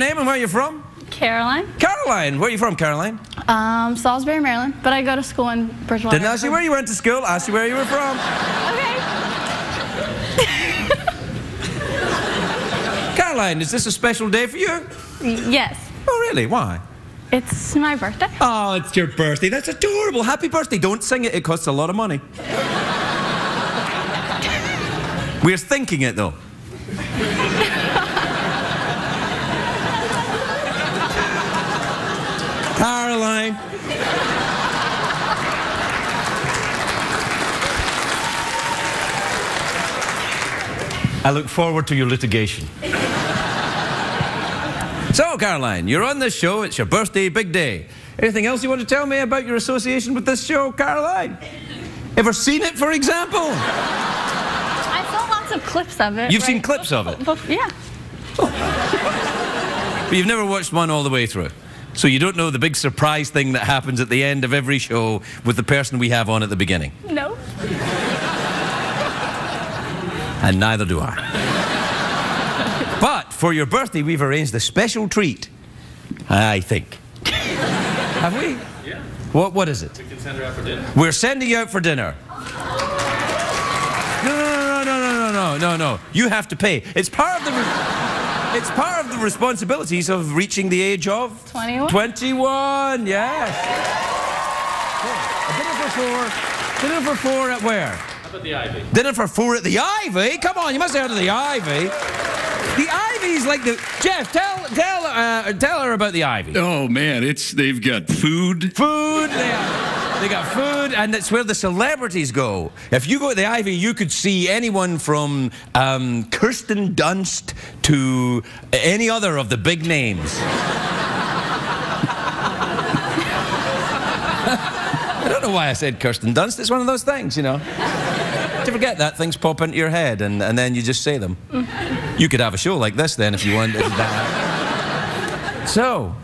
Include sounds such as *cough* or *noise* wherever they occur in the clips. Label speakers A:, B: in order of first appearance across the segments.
A: your name and where you're from?
B: Caroline.
A: Caroline. Where are you from, Caroline?
B: Um, Salisbury, Maryland, but I go to school in Bridgewater.
A: Didn't ask you where you went to school. Asked you where you were from.
B: Okay. *laughs*
A: Caroline, is this a special day for you?
B: Yes.
A: Oh, really? Why?
B: It's my birthday.
A: Oh, it's your birthday. That's adorable. Happy birthday. Don't sing it. It costs a lot of money. *laughs* We're thinking it, though. Caroline. I look forward to your litigation. So, Caroline, you're on this show. It's your birthday, big day. Anything else you want to tell me about your association with this show, Caroline? Ever seen it, for example?
B: I saw lots of clips of it.
A: You've seen clips of it?
B: bef- yeah.
A: But you've never watched one all the way through. So you don't know the big surprise thing that happens at the end of every show with the person we have on at the beginning.
B: No.
A: And neither do I. but for your birthday, we've arranged a special treat. I think. Have we?
C: Yeah.
A: What, what is it?
C: We can send her out for dinner.
A: We're sending you out for dinner. No, no, no, no, no, no, no, no. You have to pay. It's part of the... It's part of the responsibilities of reaching the age of...
B: 21.
A: 21, yes. Yeah. Dinner for four. Dinner for four at where?
C: How about the Ivy?
A: Dinner for four at the Ivy. Come on, you must have heard of the Ivy. The Ivy's like the Jeff. Tell tell uh, tell her about the Ivy.
D: Oh man, it's they've got food.
A: Food. They, have, they got food, and that's where the celebrities go. If you go to the Ivy, you could see anyone from um, Kirsten Dunst to any other of the big names. *laughs* I don't know why I said Kirsten Dunst. It's one of those things, you know. You forget that things pop into your head and, and then you just say them? You could have a show like this then if you wanted that. So,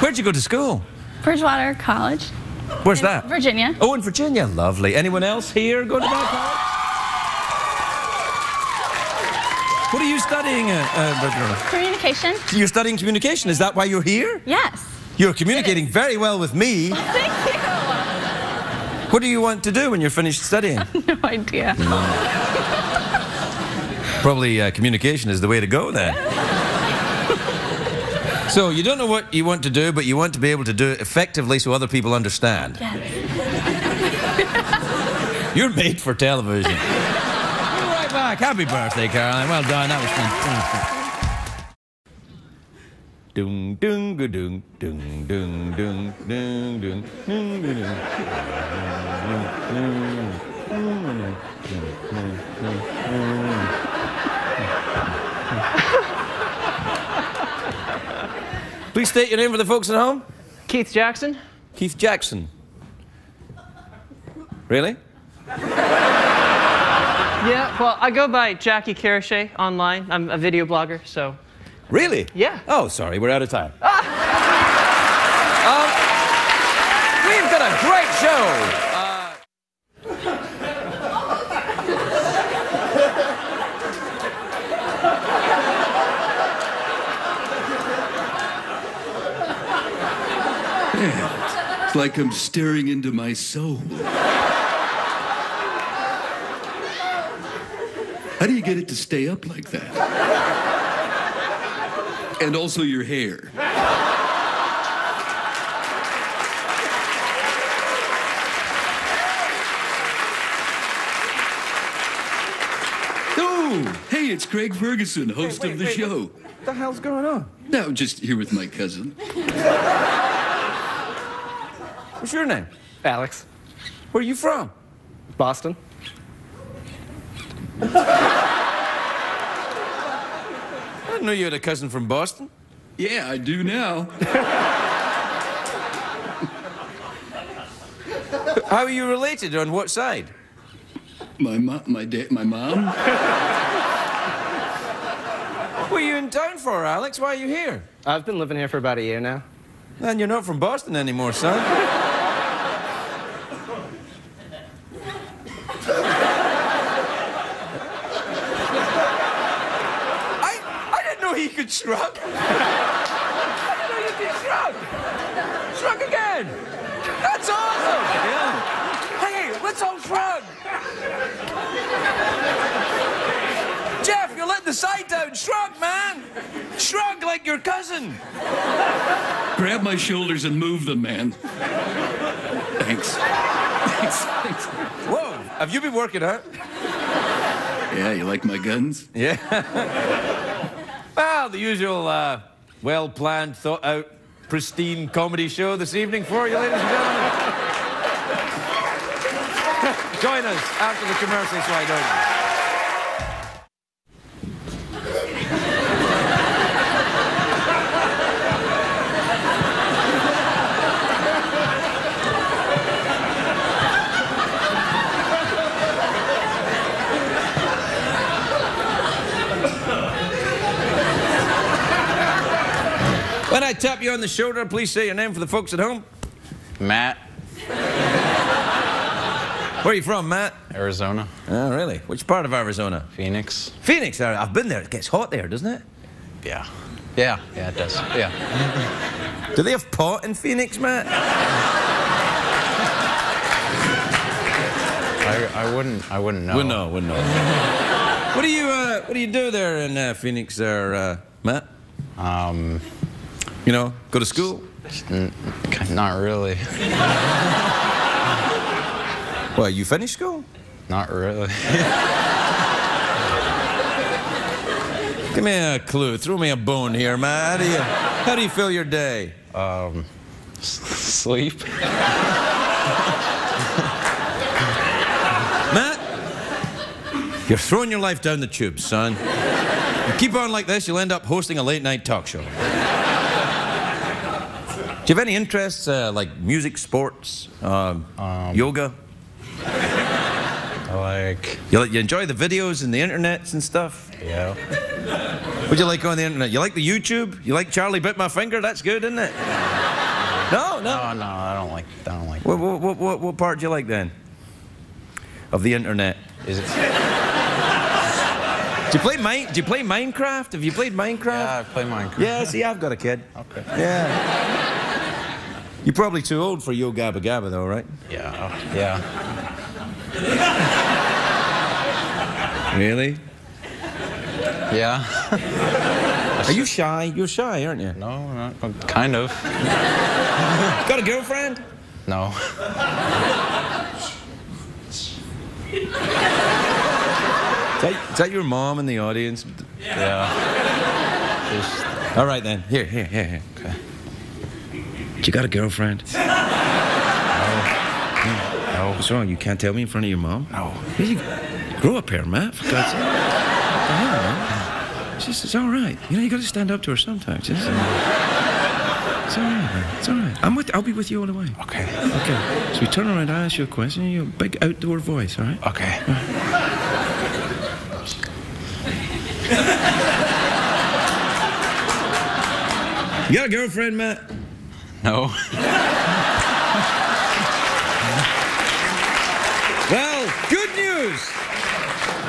A: where'd you go to school?
B: Bridgewater College.
A: Where's
B: in
A: that?
B: Virginia.
A: Oh, in Virginia. Lovely. Anyone else here go to that college? What are you studying, uh, uh?
B: Communication.
A: You're studying communication. Is that why you're here?
B: Yes.
A: You're communicating very well with me. *laughs*
B: Thank you.
A: What do you want to do when you're finished studying? *laughs*
B: No idea.
A: Probably uh, communication is the way to go then. so you don't know what you want to do, but you want to be able to do it effectively so other people understand.
B: Yes. *laughs*
A: You're made for television. *laughs* Be right back. Happy birthday, Caroline. Well done. That was fantastic. Dung dung ga dung dung dung dung dung dung dung dung Please state your name for the folks at home.
E: Keith Jackson.
A: Keith Jackson. Really?
E: Yeah, well, I go by Jackie Carachet online. I'm a video blogger, so
A: Really?
E: Yeah.
A: Oh, sorry, we're out of time. um, we've got a great show. Uh,
D: It's like I'm staring into my soul. How do you get it to stay up like that? And also your hair. Oh, hey, it's Craig Ferguson, host
A: wait,
D: of the
A: wait,
D: show.
A: what the hell's going on?
D: No, just here with my cousin.
A: What's your name?
F: Alex.
A: Where are you from?
F: Boston. *laughs*
A: I didn't know you had a cousin from Boston.
D: Yeah, I do now.
A: How are you related? On what side?
D: My mom, my dad, my mom.
A: What are you in town for, Alex? Why are you here?
F: I've been living here for about a year now.
A: And you're not from Boston anymore, son. I, could shrug? I know you could shrug. Shrug again. That's awesome. Yeah. Hey, let's all shrug. Jeff, you're letting the side down. Shrug, man. Shrug like your cousin.
D: Grab my shoulders and move them, man. Thanks. Thanks. Thanks.
A: Whoa, have you been working out?
D: Yeah, you like my guns?
A: Yeah. *laughs* well, the usual uh, well planned, thought out, pristine comedy show this evening for you, ladies and gentlemen. *laughs* Join us after the commercial, so tap you on the shoulder, please say your name for the folks at home.
C: Matt,
A: Where are you from, Matt?
C: Arizona,
A: Oh, really? Which part of Arizona?
C: Phoenix.
A: Phoenix. I've been there. It gets hot there, doesn't it?
C: Yeah. Yeah, yeah, it does. Yeah.
A: Do they have pot in Phoenix, Matt?
C: I, I wouldn't I wouldn't know.
A: Wouldn't know, wouldn't know. what do you uh, What do you do there in uh, Phoenix, there, uh, Matt?
C: Um
A: You know, go to school.
C: not really. *laughs*
A: Well, you finished school?
C: Not really. *laughs*
A: Give me a clue. Throw me a bone here, Matt. How do you How do you fill your day?
C: Um sleep. *laughs*
A: Matt, you're throwing your life down the tube, son. You keep on like this, you'll end up hosting a late night talk show. Do you have any interests uh, like music, sports, um, yoga?
C: I like
A: You, you enjoy the videos and the internets and stuff?
C: yeah.
A: What do you like on the internet? You like the YouTube? You like Charlie Bit My Finger? That's good, isn't it? No, no.
C: No, no, I don't like I don't like
A: What, what, what, what, what part do you like then? Of the internet?
C: Is it
A: Do you play Mine? Do you play Minecraft? Have you played Minecraft?
C: Yeah, I play Minecraft.
A: Yeah, see, I've got a kid.
C: Okay.
A: Yeah. You're probably too old for Yo Gabba Gabba, though, right?
C: Yeah. Yeah.
A: Really?
C: Yeah.
A: Are you shy? You're shy, aren't you?
C: No, not kind of.
A: Got a girlfriend?
C: No.
A: Is that, is that your mom in the audience?
C: Yeah. Just
A: All right, then. Here, here, here, here.
C: okay.
A: You got a girlfriend? *laughs*
C: No. no.
A: What's wrong? You can't tell me in front of your mom?
C: No.
A: You grow up here, Matt, for God's sake. Hell, man? It's just, it's all right. You know, you got to stand up to her sometimes. It's, uh, it's all right, man. It's all right. I'm with, I'll be with you all the way.
C: Okay.
A: Okay. So we turn around, I ask you a question, you have a big outdoor voice, all right?
C: Okay.
A: You got a girlfriend, Matt?
C: No. *laughs*
A: Well, good news.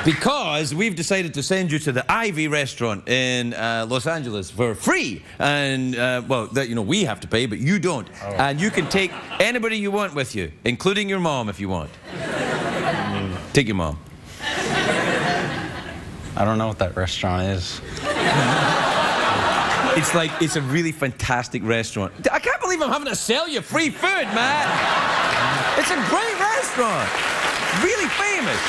A: Because we've decided to send you to the Ivy restaurant in uh, Los Angeles for free. And, uh, well, that, you know, we have to pay, but you don't. And you can take anybody you want with you, including your mom if you want. Take your mom.
C: I don't know what that restaurant is. *laughs*
A: It's like, it's a really fantastic restaurant. I can't believe I'm having to sell you free food, man. It's a great restaurant. Really famous.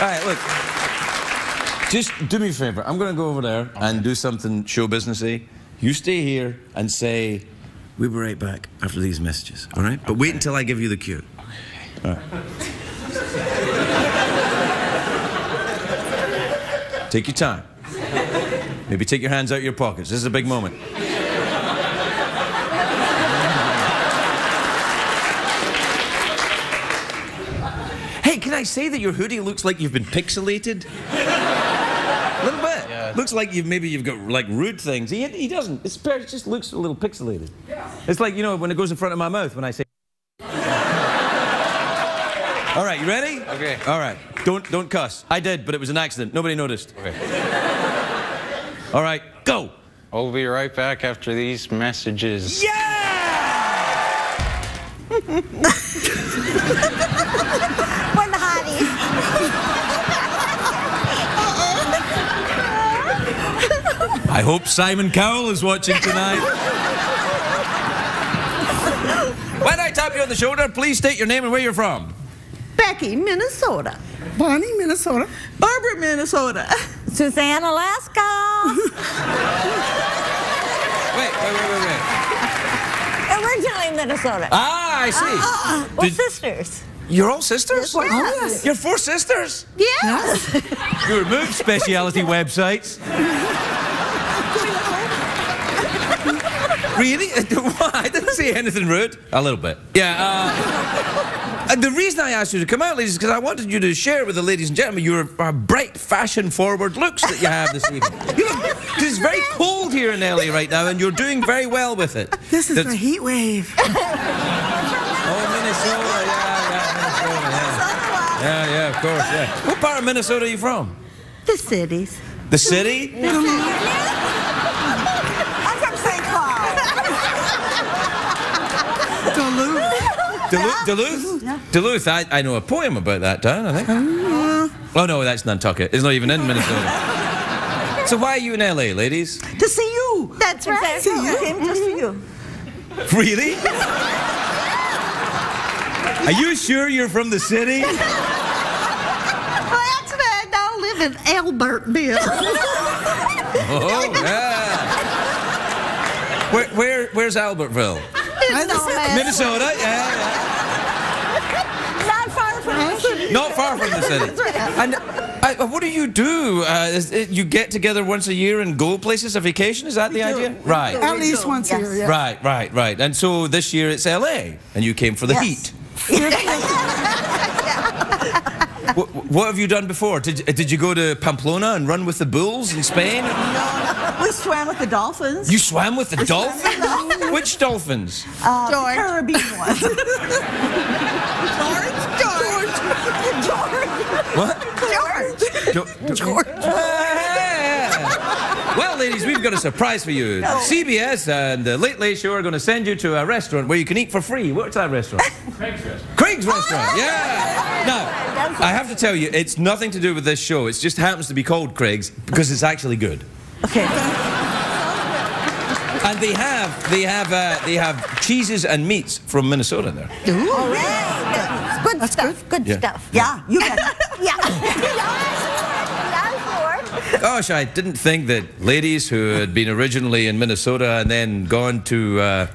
A: All right, look. Just do me a favor. I'm going to go over there and do something show businessy. You stay here and say, we'll be right back after these messages, all right? But wait until I give you the cue. All right. Take your time. Maybe take your hands out of your pockets. This is a big moment. Hey, can I say that your hoodie looks like you've been pixelated? A little bit.
C: Yeah.
A: Looks like you've maybe you've got like rude things. He, he doesn't. It's, it just looks a little pixelated. Yeah. It's like you know when it goes in front of my mouth when I say. All right, you ready?
C: Okay.
A: All right. Don't don't cuss. I did, but it was an accident. Nobody noticed.
C: Okay.
A: All right, go.
C: We'll be right back after these messages. *laughs*
G: We're the hotties.
A: I hope Simon Cowell is watching tonight. when I tap you on the shoulder, please state your name and where you're from.
H: Becky, Minnesota.
I: Bonnie, Minnesota.
H: Barbara, Minnesota.
G: Suzanne, Alaska.
A: Wait, wait, wait, wait, wait.
G: Originally Minnesota.
A: Ah, I see.
G: We're
A: Did-
G: sisters.
A: You're all sisters?
G: Yes. Yes.
A: You're four sisters?
G: Yes.
A: You removed speciality websites. really? *laughs* Why? I didn't see anything rude. A little bit. Yeah. Uh, and the reason I asked you to come out, ladies, is because I wanted you to share with the ladies and gentlemen your uh, bright, fashion-forward looks that you have this evening. *laughs* You look, it's very cold here in LA right now, and you're doing very well with it.
I: This is
A: That's-
I: a heat wave. *laughs*
A: Oh, Minnesota, yeah, yeah, Minnesota, yeah. Yeah, yeah, of course, yeah. What part of Minnesota are you from?
H: The cities.
A: The city?
G: I'm from
I: Duluth.
A: Duluth? Duluth? Duluth, I, I know a poem about that town, I think. Oh, no, that's Nantucket. It's not even in Minnesota. So why are you in LA, ladies?
H: To see you. That's right.
G: See you.
H: Came to see you.
A: Really? Are you sure you're from the city?
H: Well, actually, I now live in Albertville.
A: Oh, yeah. Where, where, where's Albertville?
H: It's no.
A: Minnesota, yeah, *laughs*
G: Not far from the city.
A: yeah. Not far from the city. And uh, what do you do? Uh, is it, you get together once a year and go places, a vacation? Is that the idea? Right.
I: At least once a year, yeah.
A: Right, right, right. And so this year it's LA, and you came for the
G: Yes.
A: heat. *laughs* *laughs* what, what have you done before? Did, did you go to Pamplona and run with the bulls in Spain?
H: No, we swam with the dolphins.
A: You swam with the dolphins? Which dolphins?
H: Uh, George. Caribbean ones. *laughs* George. George. George.
A: What?
H: George.
A: George. Well, ladies, we've got a surprise for you. *laughs* CBS and the Late Late Show are going to send you to a restaurant where you can eat for free. What's that restaurant? *laughs* Craig's restaurant. Craig's restaurant, yeah. Now, I have to tell you, it's nothing to do with this show. It just happens to be called Craig's because it's actually good.
H: Okay.
A: And they have, they have, uh, they have cheeses and meats from Minnesota there.
G: Good stuff. Good
A: Yeah.
G: stuff.
H: Yeah, you got it. *laughs*
G: Yeah.
A: Gosh, I didn't think that ladies who had been originally in Minnesota and then gone to uh,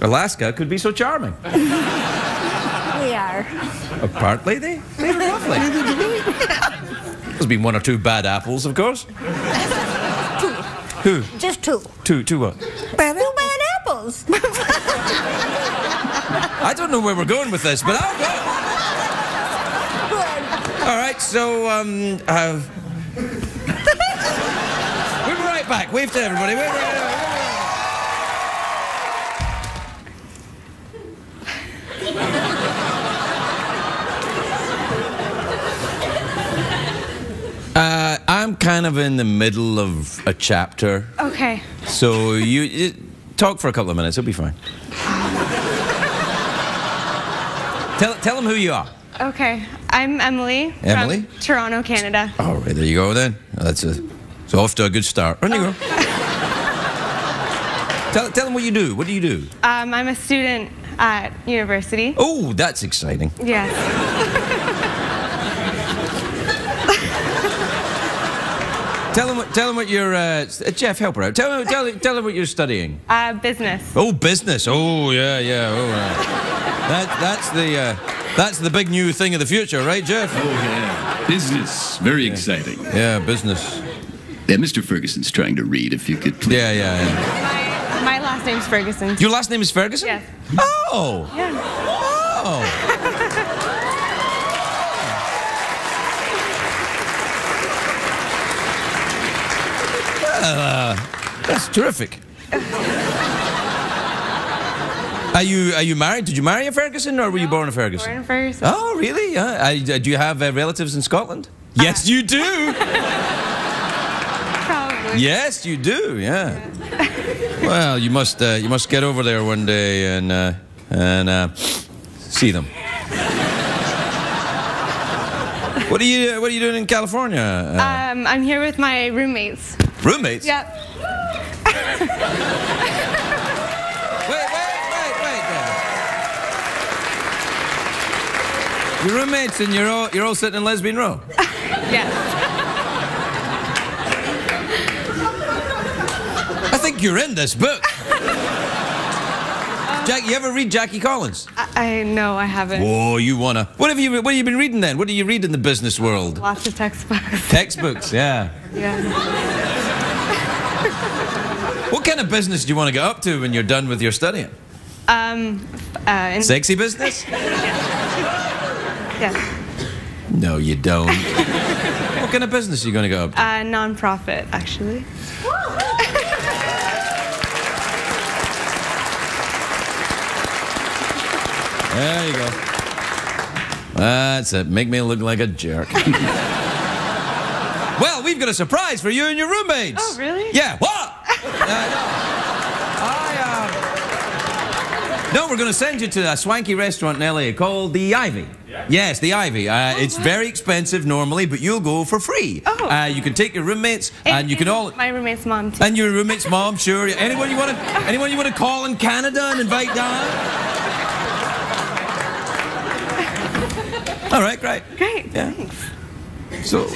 A: Alaska could be so charming.
G: We are.
A: Apparently, they, they were lovely. There's been one or two bad apples, of course. Who?
G: Just two.
A: Two, two what?
G: Two bad apples.
A: I don't know where we're going with this, but I'll go.
G: Good.
A: All right, so, um, uh, right back. Wave to everybody. Wave, wave, wave, wave. Uh, I'm kind of in the middle of a chapter,
B: Okay.
A: so you, you talk for a couple of minutes. It'll be fine. tell, tell them who you are.
B: Okay. I'm Emily.
A: Emily?
B: From Toronto, Canada.
A: All right, there you go then. That's a, it's off to a good start. On you go. tell, tell them what you do. What do you do?
B: Um, I'm a student at university.
A: Oh, that's exciting.
B: Yes.
A: Tell them what, tell them what you're, uh, uh, Jeff, help her out. Tell them, tell, tell them what you're studying.
B: Uh, business.
A: Oh, business. Oh, yeah, yeah. Oh, uh, that, that's the, uh, that's the big new thing of the future, right, Jeff?
D: Oh, yeah. Business. Very exciting.
A: Yeah, business.
D: Yeah, Mr. Ferguson's trying to read, if you could please.
A: Yeah, yeah, yeah.
B: My, my last name's Ferguson.
A: Your last name is Ferguson?
B: Yes.
A: Oh.
B: Yeah.
A: Oh. Uh, that's terrific. *laughs* Are you are you married? Did you marry a Ferguson, or were you born a Ferguson?
B: Born in Ferguson.
A: Oh, really? Yeah. I, do you have uh, relatives in Scotland? Yes, you do. *laughs*
B: Probably.
A: Yes, you do. Yeah. Well, you must uh, you must get over there one day and uh, and uh, see them. What are you What are you doing in California? Uh,
B: Um, I'm here with my roommates.
A: roommates?
B: Yep. *laughs*
A: Wait, wait, wait, wait. Your roommates and you're all you're all sitting in lesbian row. *laughs*
B: Yes.
A: Think you're in this book. Jack, you ever read Jackie Collins?
B: I, I know I haven't.
A: Oh, you wanna? What have you What have you been reading then? What do you read in the business world?
B: Lots of textbooks. *laughs*
A: Textbooks, yeah.
B: Yeah.
A: What kind of business do you want to get up to when you're done with your studying?
B: Um, uh, in,
A: Sexy business?
B: yeah.
A: No, you don't. what kind of business are you going to go up to?
B: Uh, non-profit, actually.
A: There you go. That's it. Make me look like a jerk. *laughs* well, we've got a surprise for you and your roommates.
B: Oh, really?
A: Yeah. What? Uh, *laughs* no. I, uh... No, we're going to send you to a swanky restaurant in LA called the Ivy. Yes, the Ivy. Uh, it's very expensive normally, but you'll go for free.
B: Oh.
A: Uh, you can take your roommates, and, you can all.
B: My roommate's mom too.
A: And your roommate's mom, sure. Anyone you want to, *laughs* anyone you want to call in Canada and invite down? All right, great.
B: Great.
A: Yeah.
B: Thanks.
A: So,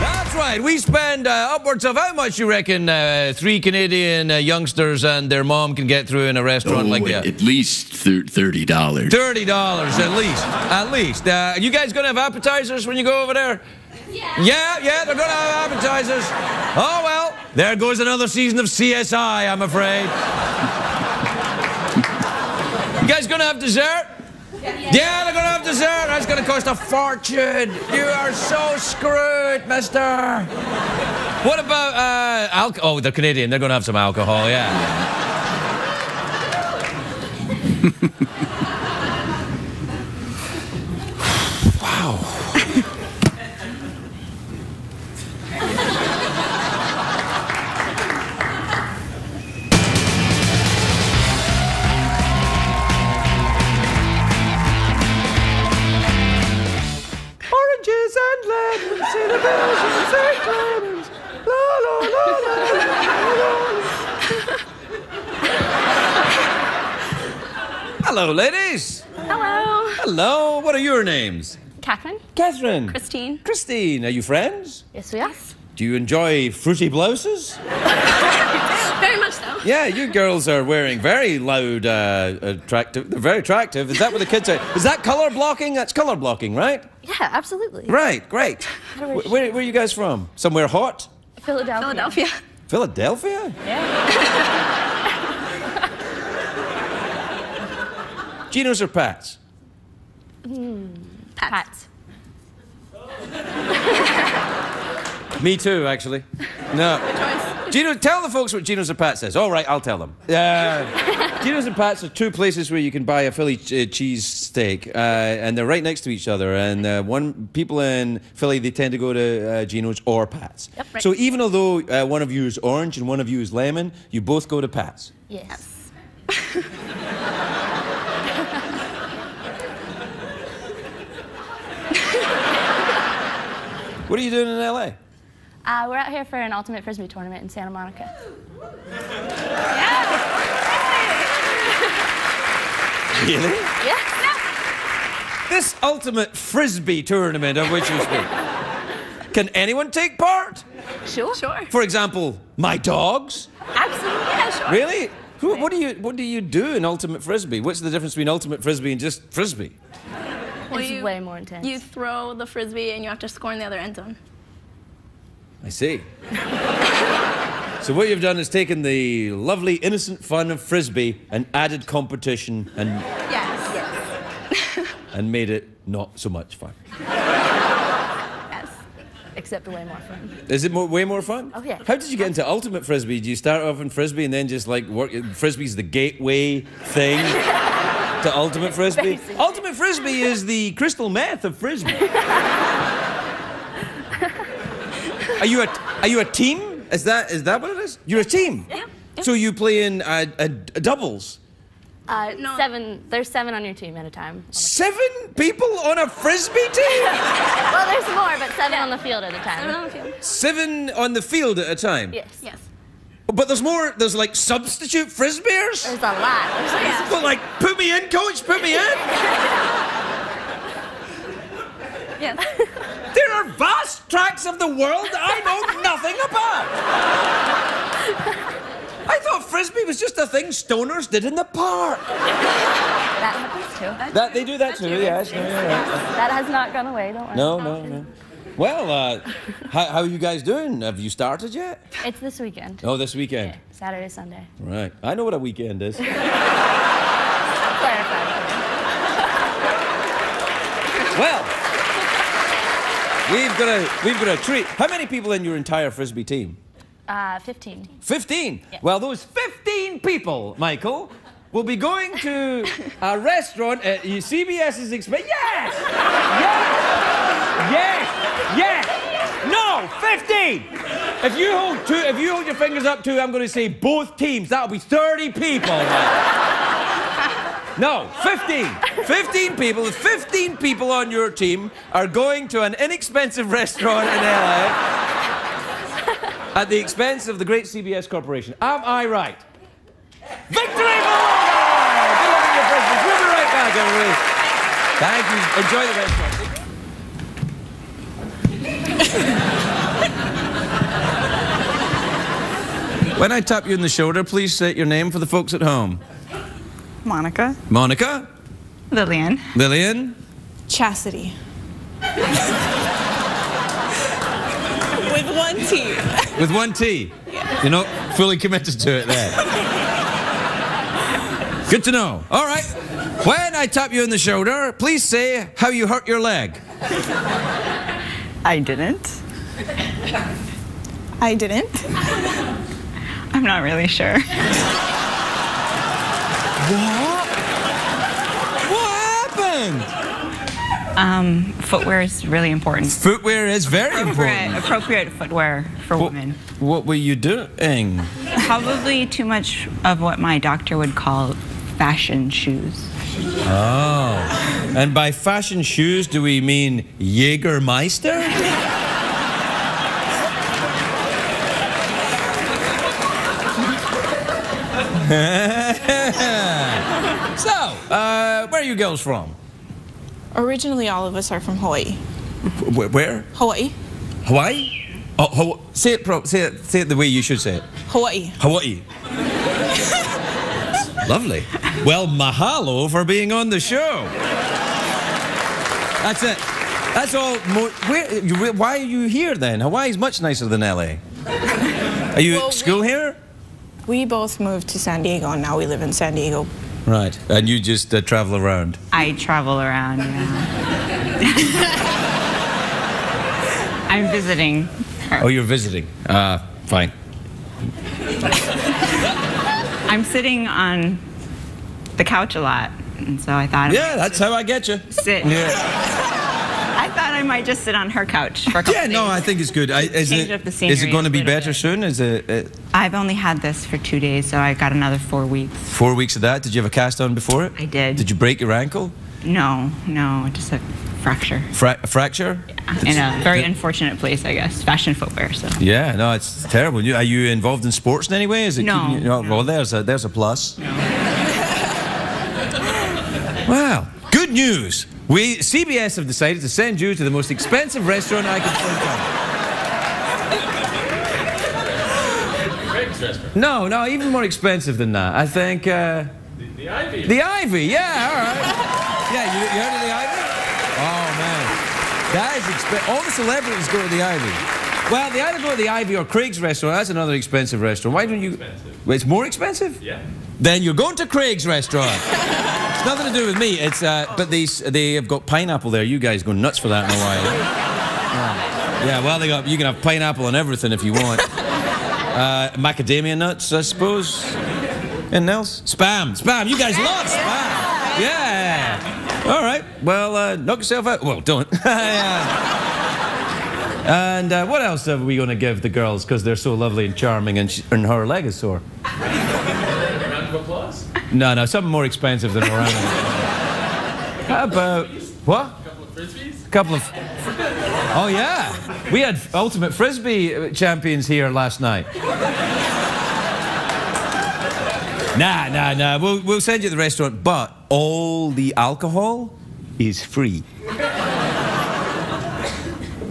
A: that's right. We spend uh, upwards of how much you reckon uh, three Canadian uh, youngsters and their mom can get through in a restaurant
D: Oh,
A: like that?
D: at least thirty dollars.
A: Thirty dollars at least. At least. Uh, you guys gonna have appetizers when you go over there? Yeah. Yeah, yeah, they're gonna have appetizers. Oh well, there goes another season of CSI. I'm afraid. you guys gonna have dessert? Yeah, they're gonna have dessert. That's gonna cost a fortune. You are so screwed, mister. What about uh, alcohol? Oh, they're Canadian. They're gonna have some alcohol. Yeah. *laughs* Oranges and lemons, see the bells in St. Clements. La la la la la Hello, ladies.
B: Hello.
A: Hello. What are your names?
B: Catherine.
A: Catherine.
B: Christine.
A: Christine. Are you friends?
B: Yes, we are.
A: Do you enjoy fruity blouses? *laughs*
B: Very much so.
A: Yeah, you girls are wearing very loud, uh, attractive. They're very attractive. Is that what the kids are? Is that color blocking? That's color blocking, right?
B: Yeah, absolutely.
A: Right, great. Where, where, where are you guys from? Somewhere hot?
B: Philadelphia. Philadelphia.
A: Philadelphia? Yeah. Geno's or Pat's? Hmm.
B: Pat. *laughs*
A: Me too, actually. No. Gino, tell the folks what Geno's and Pat says. All right, I'll tell them. Uh, Geno's and Pat's are two places where you can buy a Philly ch- uh, cheese steak, uh, and they're right next to each other. And uh, one people in Philly they tend to go to uh, Geno's or Pat's.
B: Yep, right.
A: So even although uh, one of you is orange and one of you is lemon, you both go to Pat's.
B: Yes. *laughs*
A: What are you doing in LA?
B: Uh, we're out here for an ultimate frisbee tournament in Santa Monica. yeah. *laughs*
A: Really?
B: Yeah.
A: This ultimate frisbee tournament of which you speak. Can anyone take part?
B: Sure. Sure.
A: For example, my dogs.
B: Absolutely. Yeah, sure.
A: Really? Who, what do you What do you do in ultimate frisbee? What's the difference between ultimate frisbee and just frisbee?
B: Well, it's
J: you-
B: way more intense.
J: You throw the frisbee and you have to score in the other end zone.
A: I see. so what you've done is taken the lovely innocent fun of frisbee and added competition and
J: Yes. Yes. *laughs*
A: and made it not so much fun.
J: yes.
B: Except way more fun.
A: Is it more, way more fun?
B: Oh, yeah.
A: How did you get into ultimate frisbee? Do you start off in frisbee and then just like work? Frisbee's the gateway thing. *laughs* to ultimate frisbee.
J: Basically.
A: Ultimate frisbee is the crystal meth of frisbee. *laughs* are you a are you a team? Is that is that what it is? You're a team.
J: Yeah.
A: So you play in uh, a, a doubles.
J: Uh, Seven. There's seven on your team at a time.
A: Seven people on a frisbee team. *laughs*
J: Well, there's more, but seven on the field at a time. Seven on the field.
A: Seven on the field at a time.
J: Yes. Yes.
A: But there's more. There's like substitute frisbeers.
J: There's a lot. There's
A: Well, like, put me in, coach. Put me in.
J: Yes. *laughs*
A: There are vast tracts of the world I know nothing about. I thought frisbee was just a thing stoners did in the park.
J: That happens too.
A: That they do that too. Yes. no, you're right.
J: That has not gone away. Don't worry.
A: No, no, no. Well, uh, how, how are you guys doing? Have you started yet?
J: It's this weekend.
A: Oh, this weekend.
J: Saturday, Sunday.
A: Right. I know what a weekend is. *laughs*
J: Clarify.
A: Well, we've got a we've got a treat. How many people in your entire frisbee team?
J: Uh, 15.
A: 15. Well, those 15 people, Michael, will be going to a restaurant at CBS's expense. Yes! Yes! Yes! Yes! No, 15! If you hold two, if you hold your fingers up two, I'm going to say both teams. That'll be 30 people. No, 15. 15 people, 15 people on your team are going to an inexpensive restaurant in LA at the expense of the great CBS Corporation. Am I right? Victory for your. We'll be right back, everybody. Thank you. Enjoy the restaurant. when I tap you in the shoulder, please say your name for the folks at home.
H: Monica.
A: Monica,
H: Lillian.
A: Lillian,
H: Chastity. *laughs* With one T.
A: with one T. You're not fully committed to it there. Good to know. All right. When I tap you on the shoulder, please say how you hurt your leg.
H: I didn't. I didn't. I'm not really sure.
A: What? What happened?
H: Um, footwear is really important.
A: Footwear is very
H: Appropriate,
A: important.
H: appropriate footwear for
A: What,
H: women.
A: what were you doing?
H: Probably too much of what my doctor would call fashion shoes.
A: Oh. And by fashion shoes, do we mean Jägermeister? *laughs* so, uh, where are you girls from?
K: Originally, all of us are from Hawaii.
A: Wh- Where?
K: Hawaii?
A: Hawaii? Oh, say it pro- say it say it the way you should say it.
K: Hawaii.
A: Hawaii. Lovely. Well, mahalo for being on the show. That's it. That's all. Mo- where, you, why are you here then? Hawaii's much nicer than LA. Are you
K: Well,
A: at school
K: we-
A: here?
K: We both moved to San Diego, and now we live in San Diego.
A: Right. And you just uh, travel around.
H: I travel around, yeah. *laughs* I'm visiting her.
A: Oh, you're visiting. Uh, fine.
H: I'm sitting on the couch a lot, and so I thought.
A: Yeah, that's how I get you.
H: Sit.
A: Yeah.
H: I thought I might just sit on her couch for a couple
A: Yeah, no. I think it's good. I, is
H: Change
A: it,
H: up the
A: is it going to be better
H: bit.
A: soon? Is it uh,
H: I've only had this for two days, so I got another four weeks.
A: four weeks of that? Did you have a cast on before it?
H: I did.
A: Did you break your ankle?
H: No, no, just a fracture.
A: Fra- a fracture?
H: In a very unfortunate place, I guess. Fashion footwear, so.
A: Yeah, no, it's terrible. You, are you involved in sports in any way? Is it
H: No,
A: you, no, Well, there's a there's a plus. wow, good news. We CBS have decided to send you to the most expensive restaurant I could think of. No, no, even more expensive than that. I think. Uh, the, Ivy. The Ivy, yeah, all right. Yeah, you, you heard of the Ivy? Oh man, that is expensive. All the celebrities go to the Ivy. Well, they either go to the Ivy or Craig's restaurant. That's another expensive restaurant. Why don't you? Well, It's more expensive. Yeah. Then you're going to Craig's restaurant. *laughs* it's nothing to do with me. It's uh, but these they have got pineapple there. You guys go nuts for that in Hawaii. *laughs* yeah. yeah. Well, they got you can have pineapple on everything if you want. *laughs* Uh, macadamia nuts, I suppose. And else? Spam. Spam. You guys love spam. Yeah. All right. Well, uh, knock yourself out. Well, don't. And uh, what else are we going to give the girls because they're so lovely and charming and, sh- and her leg is sore?
D: Round of applause?
A: No, no, something more expensive than a round. How about what?
D: A couple of frisbees?
A: A couple of. Oh yeah, we had ultimate frisbee uh, champions here last night. Nah, nah, nah. We'll, we'll send you to the restaurant, but all the alcohol is free.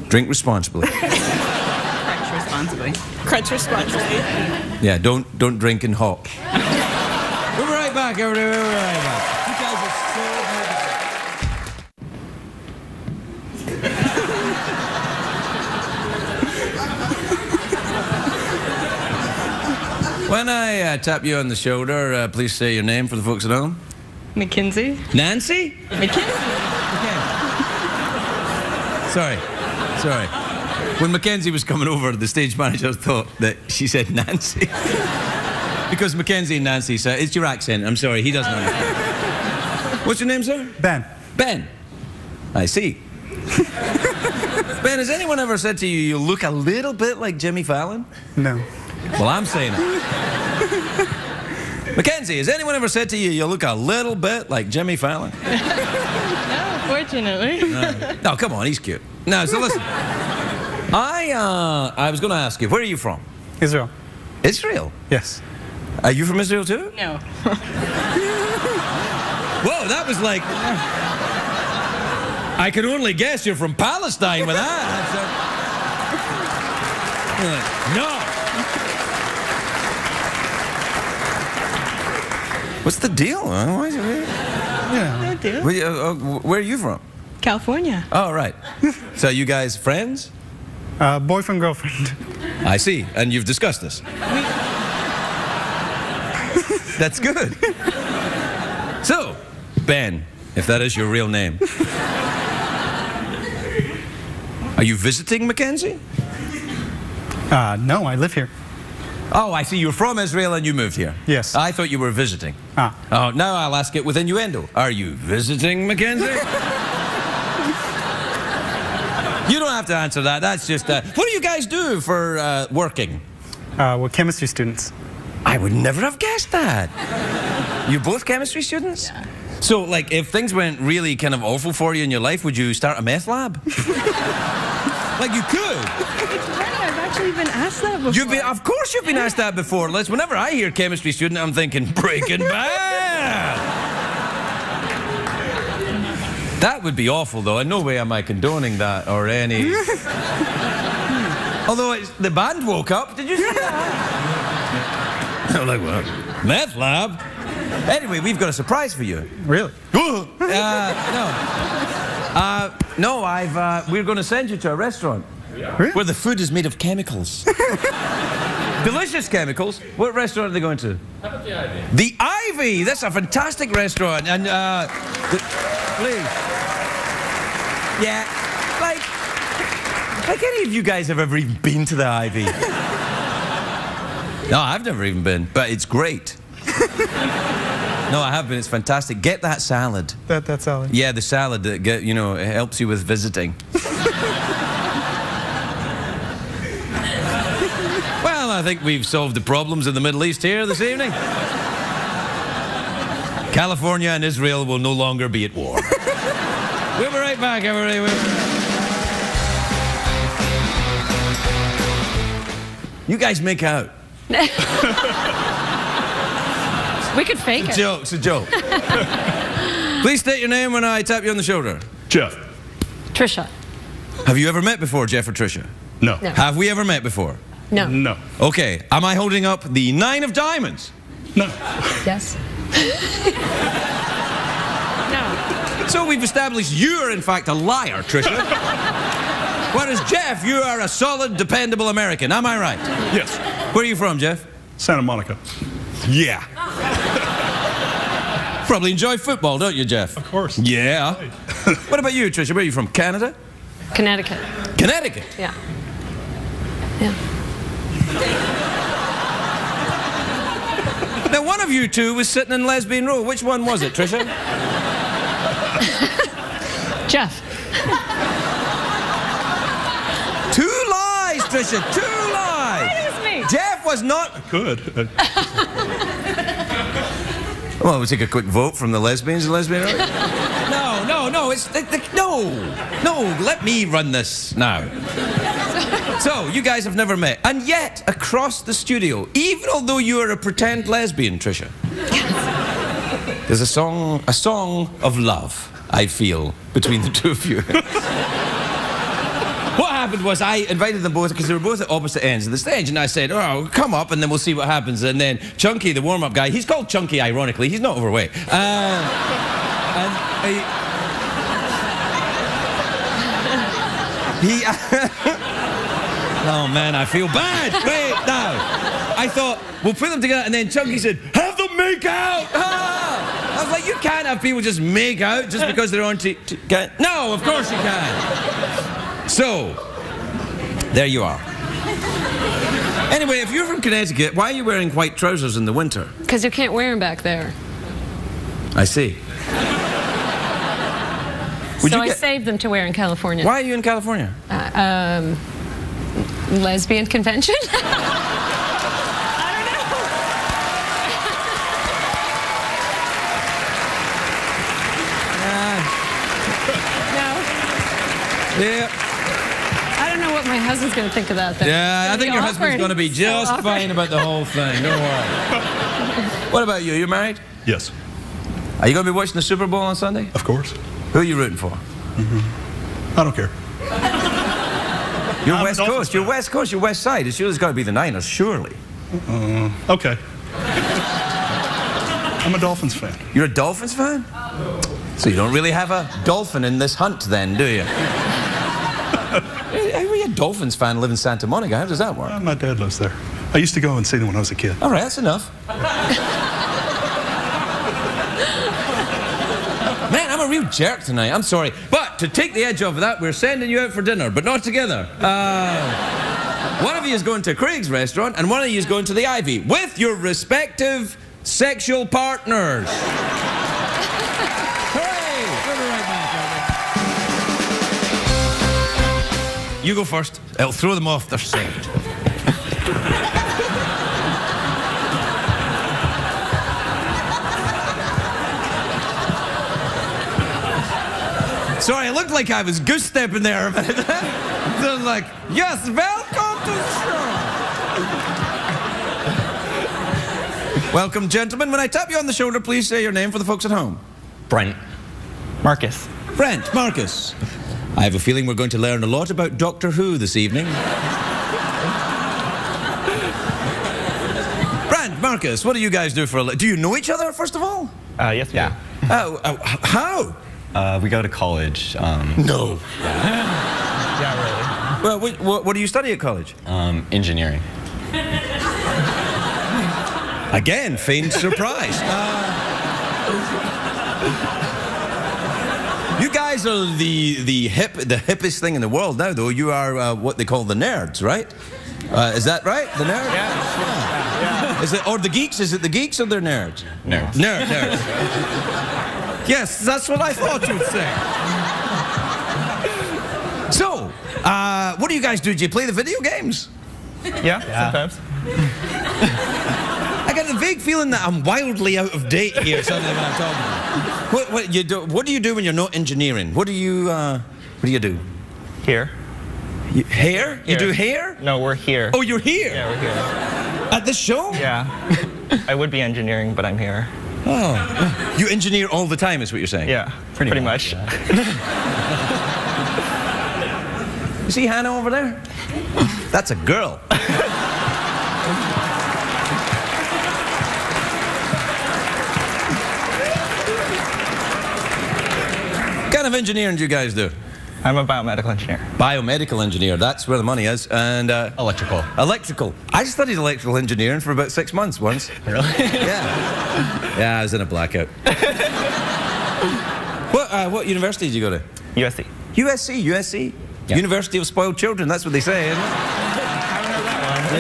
A: Drink responsibly. *laughs*
H: Crunch responsibly.
K: Crunch responsibly.
A: Yeah, don't don't drink and hop. we'll be right back, everybody. We'll be right back. You guys are so beautiful. When I uh, tap you on the shoulder, uh, please say your name for the folks at home.
E: Mackenzie?
A: Nancy?
E: Mackenzie?
A: Sorry, sorry. When Mackenzie was coming over, the stage manager thought that she said Nancy. because Mackenzie and Nancy said, it's your accent. I'm sorry, he doesn't understand. What's your name, sir?
I: Ben.
A: Ben. I see. ben, has anyone ever said to you, you look a little bit like Jimmy Fallon?
I: No.
A: Well, I'm saying it. Mackenzie, has anyone ever said to you, you look a little bit like Jimmy Fallon? *laughs*
E: No.
A: No, come on, he's cute. No, so listen. I, uh, I was going to ask you, where are you from?
I: Israel.
A: Israel?
I: Yes.
A: Are you from Israel too?
E: No. *laughs*
A: Whoa, that was like. I can only guess you're from Palestine with that. *laughs* That's, you're like, no. What's the deal? Why is it weird?
I: Yeah.
E: deal.
A: Where, uh, uh, where are you from?
E: California.
A: Oh, right. So you guys friends?
I: Uh, boyfriend, girlfriend.
A: I see. And you've discussed this. That's good. So, Ben, if that is your real name. Are you visiting Mackenzie?
I: Uh, no, I live here.
A: Oh, I see. You're from Israel and you moved here.
I: Yes.
A: I thought you were visiting.
I: Ah.
A: Oh, now I'll ask it with innuendo. Are you visiting Mackenzie? *laughs* you don't have to answer that. That's just. Uh, what do you guys do for uh, working?
I: Uh, we're chemistry students.
A: I would never have guessed that. You're both chemistry students? Yeah. So, like, if things went really kind of awful for you in your life, would you start a meth lab? *laughs* like, you could.
E: I've actually been asked that before.
A: You've been, of course, you've been asked that before. Liz, whenever I hear chemistry student, I'm thinking Breaking *laughs* Bad. That would be awful, though. In no way am I condoning that or any. *laughs* Although it's, the band woke up. Did you see that? *laughs* I'm like, what? Meth lab? Anyway, we've got a surprise for you.
I: Really?
A: Uh, no. Uh, no, I've, uh, we're going to send you to a restaurant
I: Really?
A: where the food is made of chemicals. *laughs* Delicious chemicals. What restaurant are they going to?
D: How about the Ivy?
A: The Ivy. That's a fantastic restaurant. And, uh, the, please. Yeah, like, like any of you guys have ever even been to the Ivy? *laughs* no, I've never even been, but it's great. *laughs* no, I have been. It's fantastic. Get that salad.
I: That, that's all.
A: Yeah, the salad that get you know it helps you with visiting. well, I think we've solved the problems in the Middle East here this evening. California and Israel will no longer be at war. *laughs* we'll be right back, everybody. We'll be right You guys make out. *laughs*
E: We could fake
A: It's a
E: it.
A: joke. It's a joke. *laughs* Please state your name when I tap you on the shoulder.
D: Jeff.
J: Trisha.
A: Have you ever met before, Jeff or Trisha?
D: No.
J: No.
A: Have we ever met before?
J: No.
D: No.
A: Okay. Am I holding up the nine of diamonds?
D: No.
J: Yes. *laughs*
E: No.
A: So we've established you are in fact a liar, Trisha. *laughs* Whereas Jeff, you are a solid, dependable American. Am I right?
D: Yes.
A: Where are you from, Jeff?
D: Santa Monica.
A: Yeah. Probably enjoy football, don't you, Jeff?
D: Of course.
A: Yeah. *laughs* what about you, Trisha? Where are you from? Canada?
J: Connecticut.
A: Connecticut?
J: Yeah. Yeah. *laughs*
A: Now, one of you two was sitting in Lesbian Row. Which one was it, Trisha? *laughs*
L: Jeff. *laughs*
A: Two lies, Trisha. Two lies.
L: That is me.
A: Jeff was not.
M: Could.
A: Well, we'll take a quick vote from the lesbians and lesbian. no, no, no. It's the, the, no, no. Let me run this now. *laughs* So you guys have never met, and yet across the studio, even although you are a pretend lesbian, Trisha, there's a song, a song of love. I feel between the two of you. *laughs* What happened was I invited them both because they were both at opposite ends of the stage, and I said, "Oh, come up, and then we'll see what happens." And then Chunky, the warm-up guy, he's called Chunky, ironically. He's not overweight. Uh, and he, he *laughs* oh man, I feel bad. Wait, no. I thought we'll put them together, and then Chunky said, "Have them make out." Ah! *laughs* I was like, "You can't have people just make out just because they're on t- t- No, of course you can. So, there you are. Anyway, if you're from Connecticut, why are you wearing white trousers in the winter?
L: Because you can't wear them back there.
A: I see. Would
L: so
A: you
L: I
A: get-
L: saved them to wear in California.
A: Why are you in California?
L: Uh, um, lesbian convention? *laughs* I don't know. *laughs*
A: Yeah.
L: I don't know what my husband's going to think of that. Then.
A: Yeah, I think your
L: be
A: husband's going to be just
L: awkward.
A: fine about the whole thing. Don't worry. *laughs* what about you? You married?
M: Yes.
A: Are you going to be watching the Super Bowl on Sunday?
M: Of course.
A: Who are you rooting for?
M: I don't care.
A: You're
M: I'm
A: West Coast. You're West Coast. You're West Side. It's surely got to be the Niners, surely.
M: Uh, okay. *laughs* I'm a Dolphins fan.
A: You're a Dolphins fan? So you don't really have a dolphin in this hunt, then, do you? Are you a Dolphins fan live in Santa Monica? How does that work?
M: Uh, my dad lives there. I used to go and see them when I was a kid.
A: All right, that's enough. Man, I'm a real jerk tonight. I'm sorry. But to take the edge off of that, we're sending you out for dinner, but not together. Uh, one of you is going to Craig's restaurant, and one of you is going to the Ivy with your respective sexual partners. Hooray! We'll right back. You go first. It'll throw them off their scent. Sorry, it looked like I was goose stepping there a minute. *laughs* I was like, yes, welcome to the show. welcome, gentlemen. When I tap you on the shoulder, please say your name for the folks at home.
N: Brent. Marcus.
A: Brent, Marcus. I have a feeling we're going to learn a lot about Doctor Who this evening. Brent, Marcus, what do you guys do for a li- Do you know each other, first of all?
N: Uh, yes, we yeah.
A: Oh, uh, h- how?
N: Uh, we go to college. Um, *laughs*
A: No.
N: yeah, really.
A: Well, what, what, what do you study at college?
N: Um, engineering.
A: Again, feigned surprise. Uh, *laughs* you guys are the the hip the hippest thing in the world now, though. You are uh, what they call the nerds, right? Uh, is that right? The nerds? Yeah. Is it or the geeks? Is it the geeks or the nerds?
N: Nerds.
A: Nerd, nerds. Yes, that's what I thought you'd say. So, uh, what do you guys do? Do you play the video games?
N: Yeah, sometimes.
A: I got a vague feeling that I'm wildly out of date here suddenly when I'm talking. What, what, you do, what do you do when you're not engineering? What do you, uh, what do you do?
N: Here.
A: You, hair? You
N: Here.
A: do hair?
N: No, we're here.
A: Oh, you're here?
N: Yeah, we're here.
A: At this show?
N: Yeah. I would be engineering, but I'm here.
A: Oh. You engineer all the time, is what you're saying?
N: Yeah, pretty, much. *laughs*
A: You see Hannah over there? That's a girl. what kind of engineering do you guys do?
N: I'm a biomedical engineer.
A: Biomedical engineer, that's where the money is. And uh,
N: Electrical.
A: electrical. I studied electrical engineering for about six months once. *laughs*
N: Really?
A: Yeah. Yeah, I was in a blackout. *laughs* what, uh, what university did you go to?
N: USC.
A: USC, USC.
N: Yeah.
A: University of Spoiled Children, that's what they say, isn't it? *laughs* I don't know that one.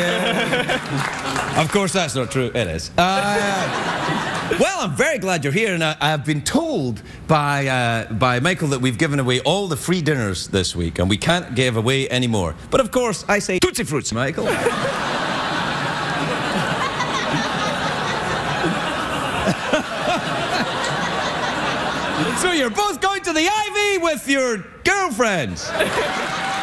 A: Yeah. of course, that's not true. It is. Uh, Well, I'm very glad you're here, and I, I have been told by uh, by Michael that we've given away all the free dinners this week, and we can't give away any more. But of course, I say Tootsie Fruits, Michael. *laughs* so you're both going to the Ivy with your girlfriends. *laughs*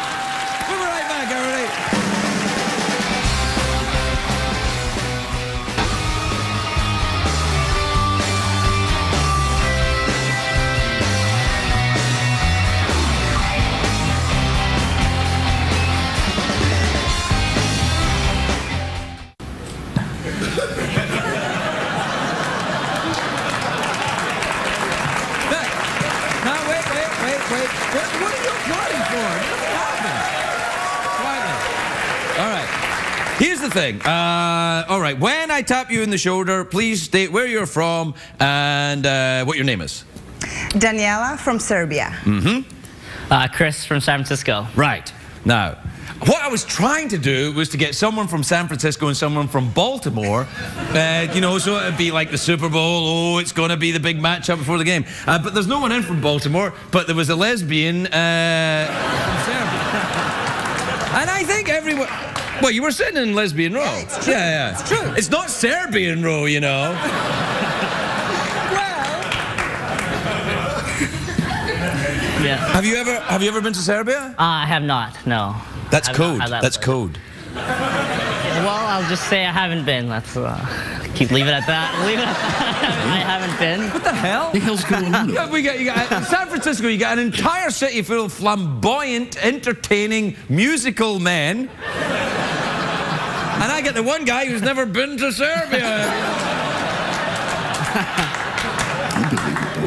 A: What, what are you applauding for? Nothing happened. Quietly. All right. Here's the thing. Uh, all right. When I tap you in the shoulder, please state where you're from and uh, what your name is.
O: Daniela from Serbia.
A: Mm-hmm.
P: Uh, Chris from San Francisco.
A: Right. Now, what I was trying to do was to get someone from San Francisco and someone from Baltimore, uh, you know, so it'd be like the Super Bowl. Oh, it's going to be the big matchup before the game. Uh, but there's no one in from Baltimore, but there was a lesbian uh, from Serbia. *laughs* And I think everyone. Well, you were sitting in lesbian row. Yeah,
O: it's true.
A: Yeah, yeah.
O: It's true.
A: It's not Serbian row, you know.
P: Yeah.
A: Have you ever have you ever been to Serbia?
P: Uh, I have not. No.
A: That's
P: I've
A: code.
P: had that
A: That's
P: pleasure.
A: code.
P: Well, I'll just say I haven't been. Let's uh, keep leave it at that. *laughs* Leave it at that. I haven't been.
A: What the hell?
D: the hell's going on? *laughs*
A: Yeah, we got, you got in San Francisco. You got an entire city full of flamboyant, entertaining, musical men, and I get the one guy who's never been to Serbia. *laughs*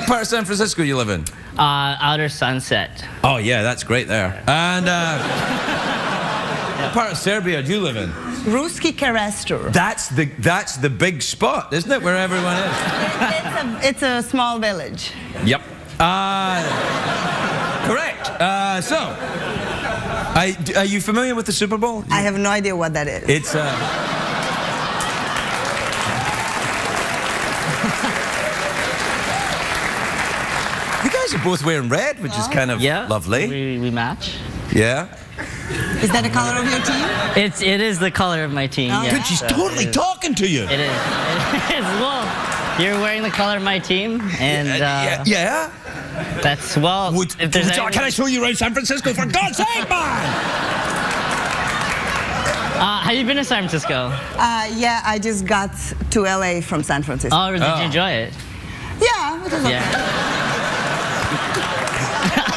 A: part of San Francisco you live in?
P: Uh, Outer Sunset.
A: Oh yeah, that's great there. And uh, *laughs* what part of Serbia do you live in?
O: Ruski Krstur.
A: That's the that's the big spot, isn't it? Where everyone is.
O: It's a, it's a small village.
A: Yep. Uh, correct. Uh, so, I, are you familiar with the Super Bowl?
O: I have no idea what that is.
A: It's uh, guys are both wearing red, which is kind of
P: Yeah.
A: lovely.
P: We, we match.
A: Yeah.
O: Is that the color of your team?
P: It's it is the color of my team.
O: Oh,
P: yeah.
A: Good, she's
P: So
A: totally talking to you.
P: It is. *laughs* It is. Well, you're wearing the color of my team, and uh,
A: yeah. yeah.
P: that's well.
A: Would,
P: if
A: would-
P: any-
A: can I show you around San Francisco for God's sake, man?
P: Uh, have you been to San Francisco?
O: Uh, yeah, I just got to LA from San Francisco.
P: Oh, did
A: Oh.
P: you enjoy it?
O: yeah, it was okay.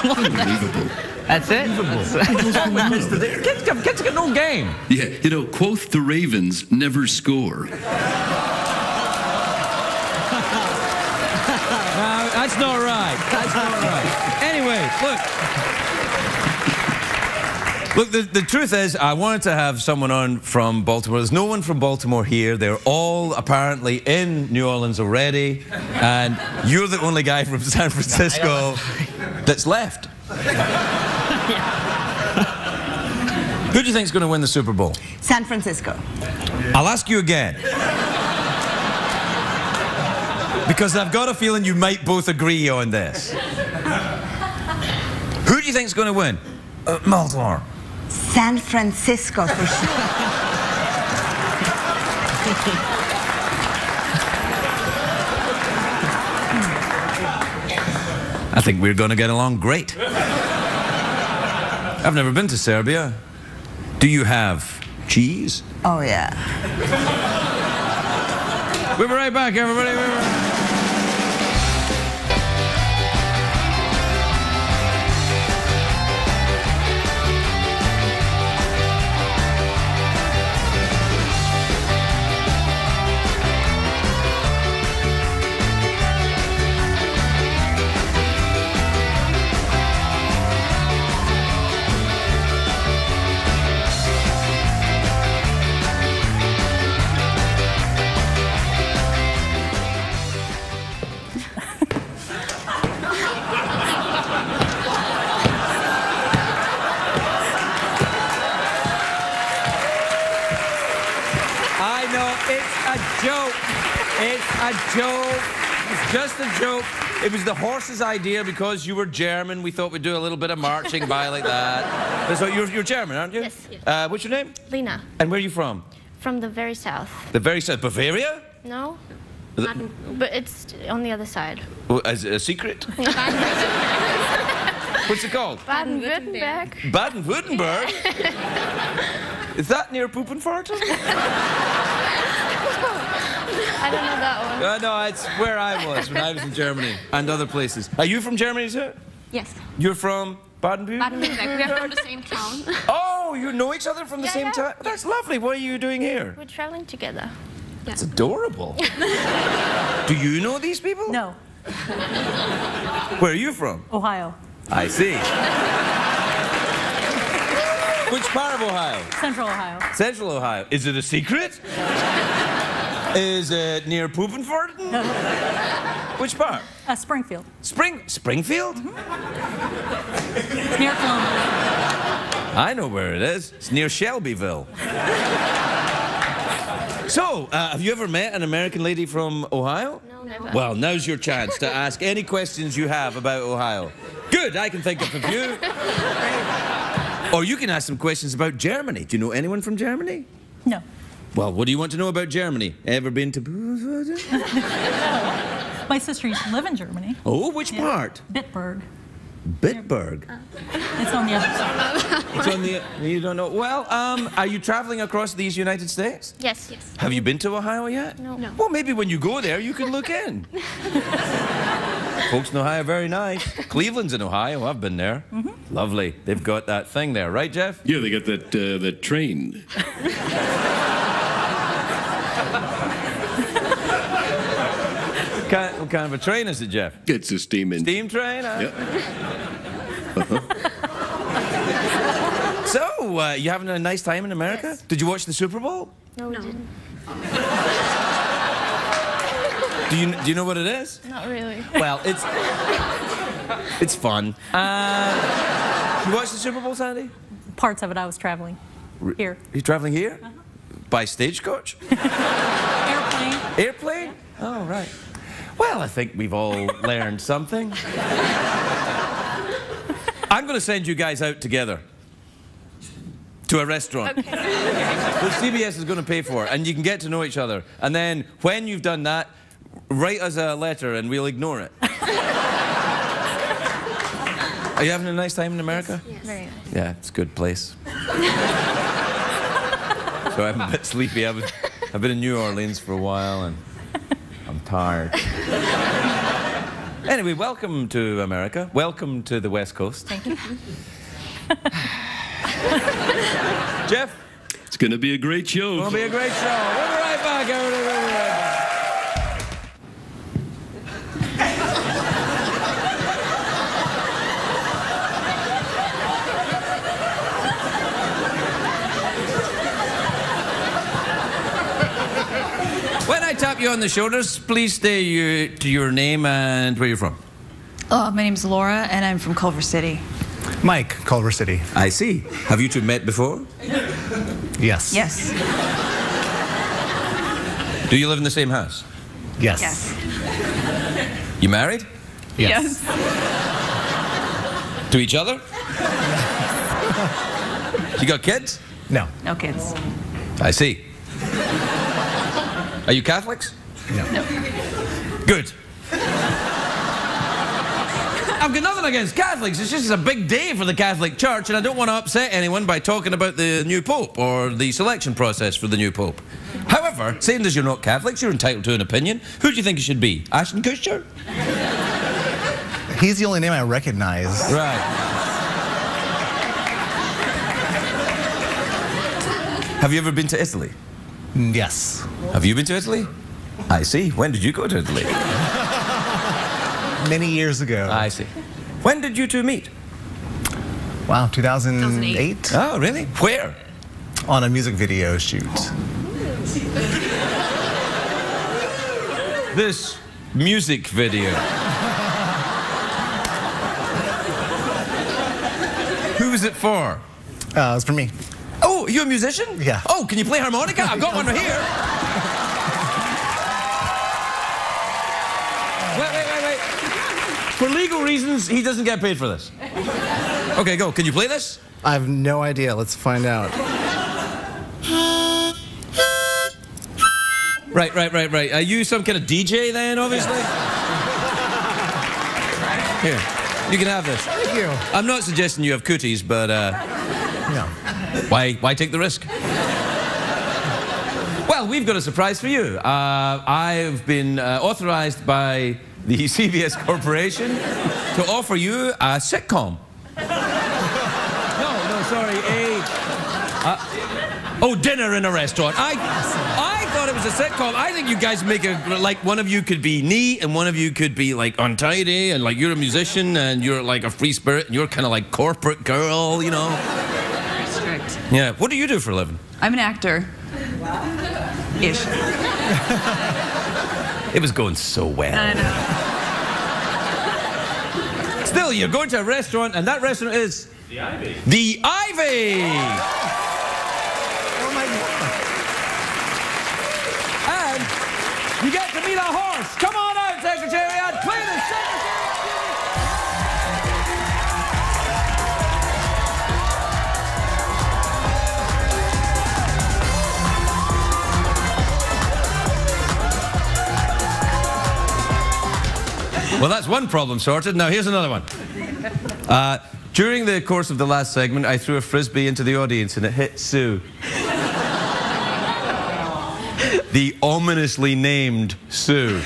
D: Unbelievable.
P: That's it. That's-
A: kids, got, kids got no game.
D: Yeah, you know, quoth the Ravens never score. *laughs*
A: No, that's not right. That's not right. Anyway, look. Look, the, the truth is, I wanted to have someone on from Baltimore. There's no one from Baltimore here. They're all apparently in New Orleans already. And you're the only guy from San Francisco that's left. *laughs* Who do you think is going to win the Super Bowl?
O: San Francisco.
A: I'll ask you again. Because I've got a feeling you might both agree on this. *laughs* Who do you think is going to win? Uh, Baltimore.
O: San Francisco for sure.
A: I think we're going to get along great. I've never been to Serbia. Do you have cheese?
O: Oh, yeah.
A: We'll be right back, everybody. We'll be right- I It was the horse's idea because you were German. We thought we'd do a little bit of marching by like that. *laughs* So you're, you're German, aren't you?
J: Yes, yes.
A: Uh, what's your name?
J: Lena,
A: And where are you from?
J: from the very south.
A: The very south. Bavaria?
J: No?
A: The-
J: but it's on the other side.
A: As a secret? *laughs* What's it called?
J: Baden-Württemberg.
A: Baden-Württemberg? *laughs* Is that near Puppenfarten? *laughs*
J: I don't know that one.
A: Uh, no, it's where I was when I was in Germany and other places. Are you from Germany too?
J: Yes.
A: You're from Baden-Württemberg?
J: Baden-Württemberg. We are from the same town. *laughs*
A: Oh, you know each other from the
J: Yeah,
A: same
J: yeah.
A: time? That's lovely. What are you doing here?
J: We're traveling together.
A: That's adorable. *laughs* Do you know these people?
Q: No.
A: Where are you from?
Q: Ohio.
A: I see. Which part of Ohio?
Q: Central Ohio.
A: Central Ohio. Is it a secret? Is it near Puppenfarten? Which part?
Q: Uh, Springfield.
A: Spring Springfield?
Q: It's near Columbus.
A: I know where it is. It's near Shelbyville. so, uh, have you ever met an American lady from Ohio?
J: No, never.
A: Well, now's your chance to ask any questions you have about Ohio. Good, I can think of a few. *laughs* or you can ask some questions about Germany. Do you know anyone from Germany?
Q: No.
A: Well, what do you want to know about Germany? Ever been to. *laughs*
Q: My sister used to live in Germany.
A: Oh, which
Q: Yeah.
A: part?
Q: Bitburg.
A: Bitburg.
Q: It's on the other side.
A: It's on the. You don't know. Well, um, are you traveling across these United States?
J: Yes. Yes.
A: Have you been to Ohio yet?
J: No. No.
A: Well, maybe when you go there, you can look in. *laughs* Folks in Ohio are very nice. Cleveland's in Ohio. I've been there. Lovely. They've got that thing there, right, Jeff?
D: Yeah, they got that uh, that train. *laughs*
A: Kind, what kind of a train is it, Jeff?
D: It's a steam engine.
A: Steam train? huh?
D: Yep. *laughs*
A: So, uh, you having a nice time in America? Did you watch the Super Bowl?
J: No, we didn't.
A: Do you, do you know what it is?
J: Not really.
A: Well, it's it's fun. Uh, you watch the Super Bowl, Sandy?
Q: Parts of it I was traveling. Here.
A: Are you traveling here? By stagecoach? *laughs*
Q: Airplane.
A: Airplane? Oh, right. Well, I think we've all learned something. I'm going to send you guys out together to a restaurant.
J: Okay.
A: Which CBS is going to pay for, it and you can get to know each other. And then, when you've done that, write us a letter and we'll ignore it. Are you having a nice time in America?
J: Yes. Very nice.
A: Yeah, it's a good place. *laughs* so I'm a bit sleepy. I've, I've been in New Orleans for a while and I'm tired. Anyway, welcome to America. Welcome to the West Coast.
Q: Thank you.
A: Jeff,
D: It's going to be a great show.
A: it's going to be a great show. We'll be right back. everybody. We'll be right back. When I tap you on the shoulders, please say your, to your name and where you're from.
R: Oh, my name's Laura, and I'm from Culver City.
I: Mike, Culver City.
A: I see. Have you two met before?
I: Yes.
R: Yes.
A: Do you live in the same house?
I: Yes.
R: Yes.
A: You married?
I: Yes.
A: To each other? *laughs* you got kids?
I: No.
R: No kids.
A: I see. Are you Catholics?
I: No.
A: Good. I've got nothing against Catholics. It's just a big day for the Catholic Church, and I don't want to upset anyone by talking about the new Pope or the selection process for the new Pope. However, saying as you're not Catholics, you're entitled to an opinion. Who do you think it should be? Ashton Kutcher?
I: He's the only name I recognize.
A: Right. Have you ever been to Italy?
I: Yes.
A: Have you been to Italy? I see. When did you go to Italy?
I: Many years ago.
A: I see. When did you two meet?
I: Wow, 2008?
A: Oh, really? Where?
I: On a music video shoot.
A: This music video. *laughs* Who was it for?
I: Uh, it was for me.
A: Are you a musician?
I: Yeah.
A: Oh, can you play harmonica? I've got one right here. wait, wait, wait, wait. For legal reasons, he doesn't get paid for this. Okay, go. Can you play this?
I: I have no idea. Let's find out.
A: Right, right, right, right. Are you some kind of DJ then, obviously? Yeah. Here, you can have this.
I: Thank you.
A: I'm not suggesting you have cooties, but... Uh, why, why take the risk? Well, we've got a surprise for you. Uh, I've been uh, authorized by the *laughs* CBS Corporation to offer you a sitcom. No, no, sorry, a. Uh, oh, dinner in a restaurant. I, I thought it was a sitcom. I think you guys make a like one of you could be neat and one of you could be like untidy and like you're a musician and you're like a free spirit and you're kind of like corporate girl, you know.
R: Very.
A: Yeah. What do you do for a living?
R: I'm an actor. Ish.
A: It was going so well.
R: I know.
A: Still, you're going to a restaurant, and that restaurant is the Ivy. The Ivy.
I: Oh my god.
A: And you get to meet a horse. Well, that's one problem sorted. Now, here's another one. Uh, during the course of the last segment, I threw a frisbee into the audience and it hit Sue. the ominously named Sue.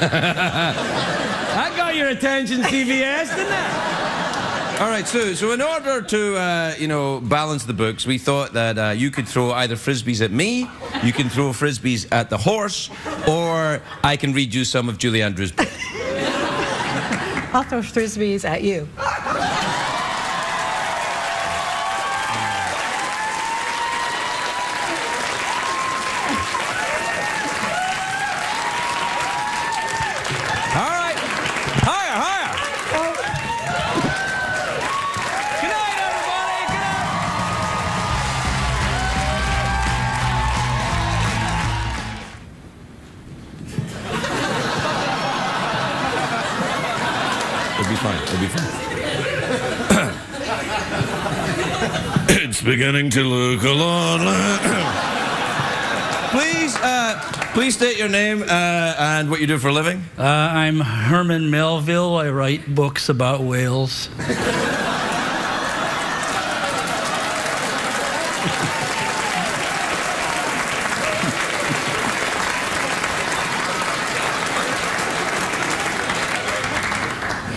A: that got your attention, CBS, didn't it? All right, Sue. So, in order to, uh, you know, balance the books, we thought that uh, you could throw either frisbees at me, you can throw frisbees at the horse, or I can read you some of Julie Andrews' book.
Q: I'll throw frisbees at you.
A: Please state your name uh, and what you do for a living.
S: Uh, I'm Herman Melville. I write books about whales.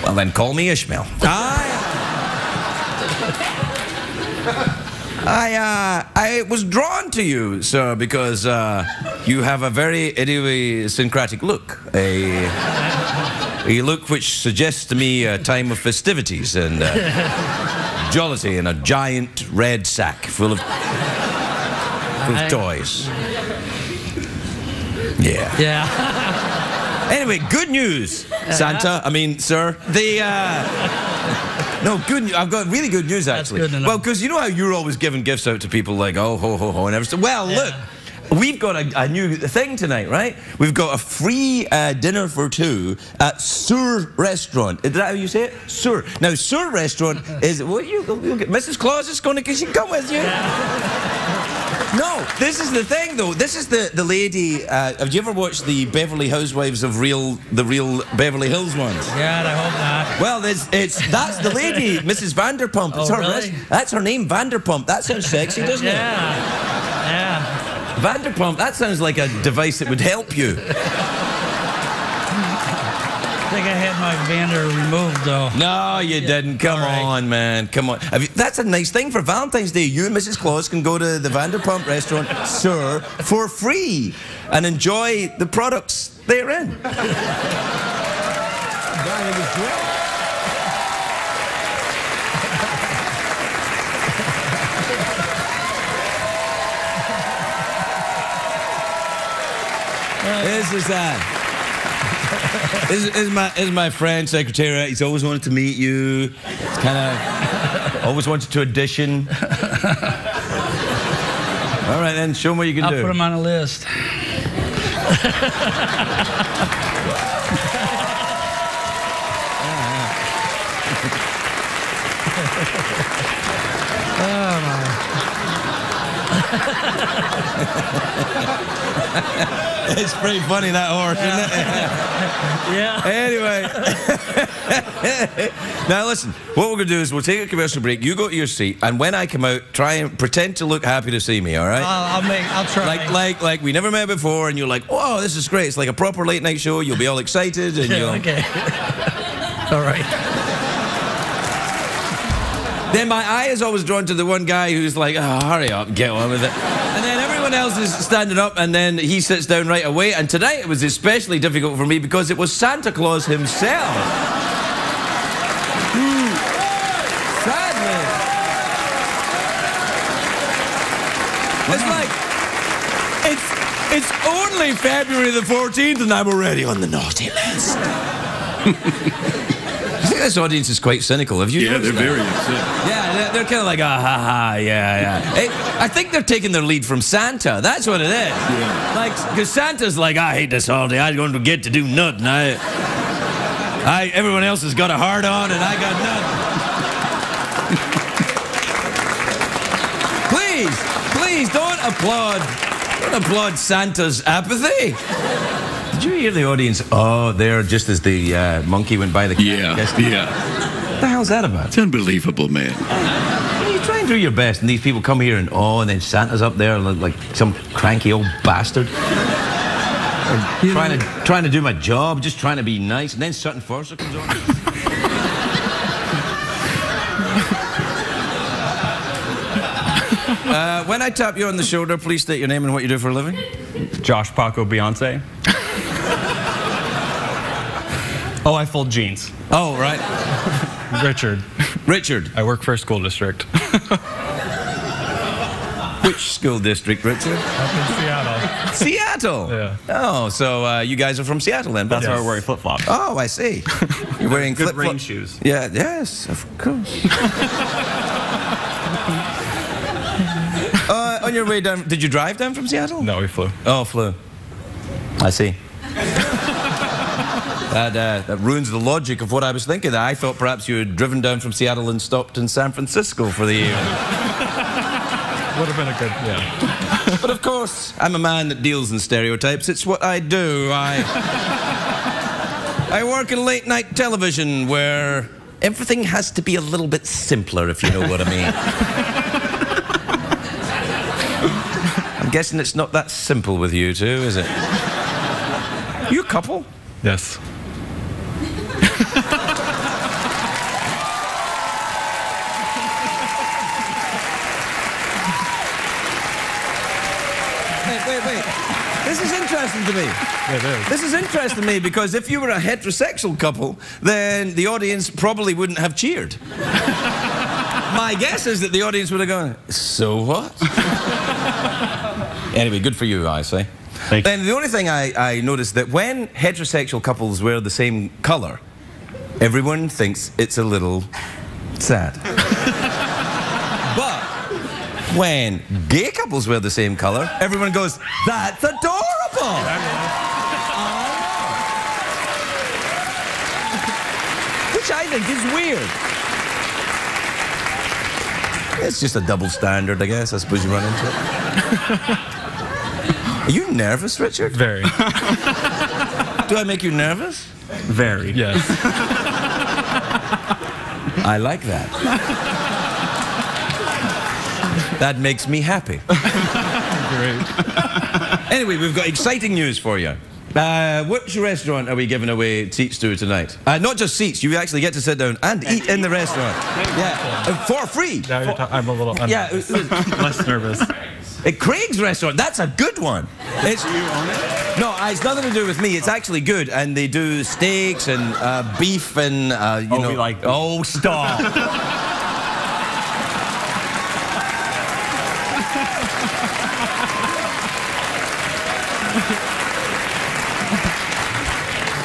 A: Well, then call me Ishmael. I, I, uh, I was drawn to you, sir, because uh, you have a very idiosyncratic look. A, a look which suggests to me a time of festivities and uh, jollity and a giant red sack full of, full of toys. Yeah.
S: Yeah. *laughs*
A: Anyway, good news, Santa. I mean, sir. The uh, no good. I've got really good news actually.
S: good
A: well, because you know how you're always giving gifts out to people like oh ho ho ho and everything. Well, look. We've got a, a new thing tonight, right? We've got a free uh, dinner for two at Sur Restaurant. Is that how you say it? Sur. Now, Sur Restaurant *laughs* is. What you? You'll get, Mrs. Claus is going to. She come with you. *laughs* No, this is the thing though. This is the the lady. Uh, have you ever watched the Beverly Housewives of real the real Beverly Hills ones?
S: God, I hope not.
A: Well, it's, it's that's the lady, *laughs* Mrs. Vanderpump. It's
S: Oh,
A: her.
S: really?
A: res- That's her name, Vanderpump. That sounds sexy, *laughs* doesn't it?
S: Yeah. Yeah.
A: Vanderpump. That sounds like a device that would help you. *laughs*
S: I think I had my Vander removed, though.
A: No, you didn't. Come on, man. Come on. You, that's a nice thing for Valentine's Day. You and Mrs. Claus can go to the Vanderpump restaurant, *laughs* sir, for free and enjoy the products they're in. This is this, is- is my is my friend secretary. He's always wanted to meet you. He's kind of always wanted to audition. All right, then show him what you can do.
S: I'll put him on a list. *laughs*
A: it's pretty funny that horse, isn't it? yeah. *laughs* Anyway, *laughs* now listen. What we're gonna do is we'll take a commercial break. You go to your seat, and when I come out, try and pretend to look happy to see me. All right?
N: I'll, I'll make. I'll try.
A: Like, like, like we never met before, and you're like, "Whoa, this is great!" It's like a proper late night show. You'll be all excited, and you'll.
S: okay. All right.
A: Then my eye is always drawn to the one guy who's like, "Oh, hurry up, get on with it," and then everyone else is standing up, and then he sits down right away. And tonight it was especially difficult for me because it was Santa Claus himself. Hmm. It's like it's it's only February the 14th and I'm already on the naughty list. *laughs* This audience is quite cynical. Have you?
D: Yeah, they're
A: that?
D: very upset.
A: Yeah, they're, they're kind of like, ah, ha, ha, yeah, yeah. It- I think they're taking their lead from Santa. That's what it is.
D: Yeah.
A: Like, because Santa's like, I hate this holiday. I don't get to do nothing. I, I, everyone else has got a heart on, and I got nothing. please, please don't applaud, don't applaud Santa's apathy. Did you hear the audience? Oh, there, just as the uh, monkey went by the.
D: Yeah,
A: Yes.
D: yeah.
A: What the hell's that about?
D: It's unbelievable, man.
A: You try and do your best, and these people come here and oh, and then Santa's up there like, like some cranky old bastard. Or trying to trying to do my job, just trying to be nice, and then certain Forster comes on. Uh, when I tap you on the shoulder, please state your name and what you do for a living.
T: Josh Paco Beyonce. oh, I fold jeans.
A: Oh, right.
T: Richard.
A: Richard.
T: I work for a school district.
A: Which school district, Richard?
T: Up in Seattle.
A: Seattle.
T: Yeah.
A: Oh, so uh, you guys are from Seattle then?
T: That's
A: both?
T: why we're wearing flip flops.
A: Oh, I see. You're wearing
T: Good
A: flip
T: rain shoes.
A: Yeah, yes, of course. *laughs* on your way down, did you drive down from Seattle?
T: No, we flew.
A: Oh, flew. I see. *laughs* that, uh, that ruins the logic of what I was thinking. I thought perhaps you had driven down from Seattle and stopped in San Francisco for the year. *laughs*
T: Would have been a good, yeah. *laughs*
A: but of course, I'm a man that deals in stereotypes. It's what I do. I I work in late night television where everything has to be a little bit simpler, if you know what I mean. I'm guessing it's not that simple with you two, is it? You a couple?
T: Yes.
A: Wait, wait, wait. This is interesting to me.
T: It is.
A: This is interesting to me because if you were a heterosexual couple, then the audience probably wouldn't have cheered. My guess is that the audience would have gone, so what? Anyway, good for you, I say.
T: Thank you.
A: Then the only thing I, I noticed that when heterosexual couples wear the same colour, everyone thinks it's a little sad. *laughs* but when gay couples wear the same colour, everyone goes, that's adorable! *laughs* Which I think is weird. It's just a double standard, I guess. I suppose you run into it. *laughs* Are you nervous, Richard?
T: Very. *laughs*
A: Do I make you nervous?
T: Very. Yes. *laughs*
A: I like that. that makes me happy.
T: Great.
A: Anyway, we've got exciting news for you. Uh, which restaurant are we giving away seats to tonight? Uh, not just seats, you actually get to sit down and eat in the restaurant. Yeah, uh, for free.
T: Now you're I'm a little
A: Yeah,
T: unnervous.
A: it
T: less nervous.
A: At Craig's restaurant, that's a good one. It's, it? No, it's nothing to do with me. It's actually good, and they do steaks and uh, beef and uh, you
T: Oh,
A: know.
T: like beef.
A: Oh, stop! *laughs*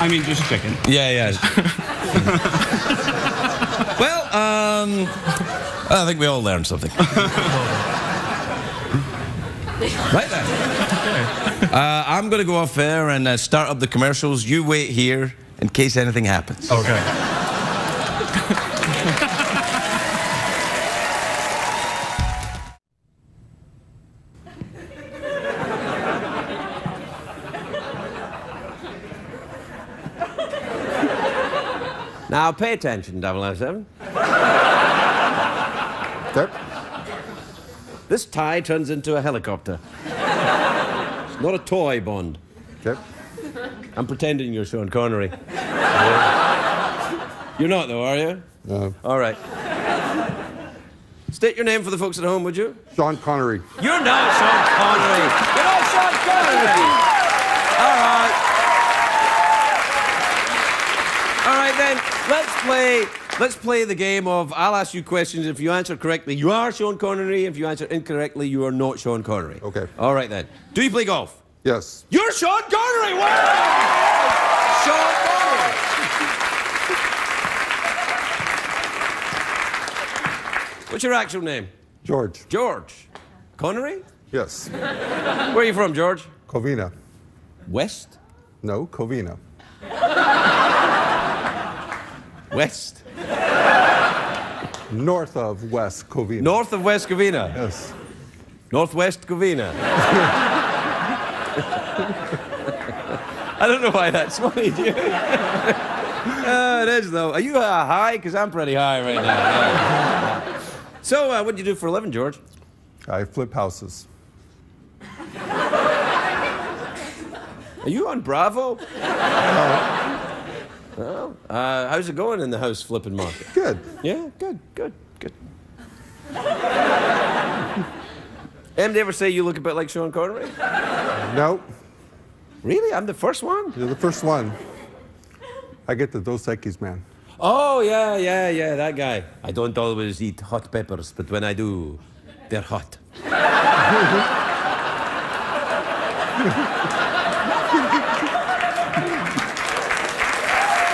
T: I mean, just chicken.
A: yeah, yeah. *laughs* well, um, I think we all learned something. *laughs*
U: Right then. Uh, I'm going to go off there and uh, start up the commercials. You wait here in case anything happens.
T: Okay.
A: Now pay attention, 007.
V: Okay.
A: This tie turns into a helicopter. It's not a toy, Bond.
V: Okay.
A: I'm pretending you're Sean Connery. You're not, though, are you?
V: No.
A: All right. State your name for the folks at home, would you?
V: Sean Connery.
A: You're not Sean Connery. You're not Sean Connery. All right. All right then. Let's play. Let's play the game of I'll ask you questions. If you answer correctly, you are Sean Connery. If you answer incorrectly, you are not Sean Connery.
V: Okay.
A: All right then. Do you play golf?
V: Yes.
A: You're Sean Connery. Wow. Sean Connery. What's your actual name?
V: George.
A: George. Connery?
V: Yes.
A: Where are you from, George?
V: Covina.
A: West?
V: No, Covina.
A: West.
V: North of West Covina.
A: North of West Covina?
V: Yes.
A: Northwest Covina. *laughs* I don't know why that's funny, do you? Uh, *laughs* it is, though. Are you uh, high? Because I'm pretty high right now. Yeah. So, uh, what do you do for a living, George?
V: I flip houses.
A: Are you on Bravo? Uh, how's it going in the house flipping market? *laughs*
V: Good.
A: Yeah, good, good, good. *laughs* Em, they ever say you look a bit like Sean Connery?
V: No.
A: Really? I'm the first one?
V: You're the first one. I get the Dos Equis, man.
A: Oh, yeah, yeah, yeah, that guy. I don't always eat hot peppers, but when I do, they're hot. *laughs*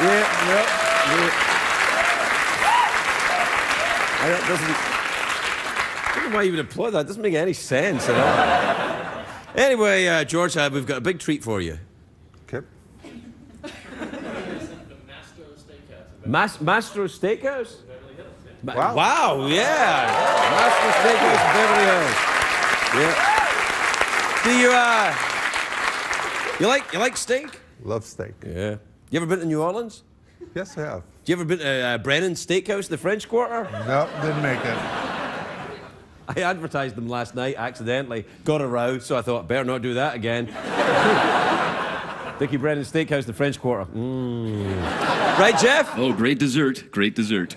A: yeah, yeah, yeah. I don't, doesn't, I don't know why you would applaud that. It doesn't make any sense at all. anyway, uh, George, uh, we've got a big treat for you.
V: Okay.
A: Mas- Mastro Steakhouse? Ma-
V: Wow.
A: Wow, yeah. Mastro Steakhouse, Beverly Hills. Yeah. Do you, uh, you like, you like steak?
V: Love steak.
A: Yeah. You ever been to New Orleans?
V: Yes, I have.
A: Do you ever been to uh, Brennan's Steakhouse, the French Quarter?
V: No, didn't make it. *laughs*
A: I advertised them last night accidentally, got aroused, so I thought, better not do that again. *laughs* Dickie Brennan's Steakhouse, the French Quarter. Mm. Right, Jeff?
D: Oh, great dessert. Great dessert.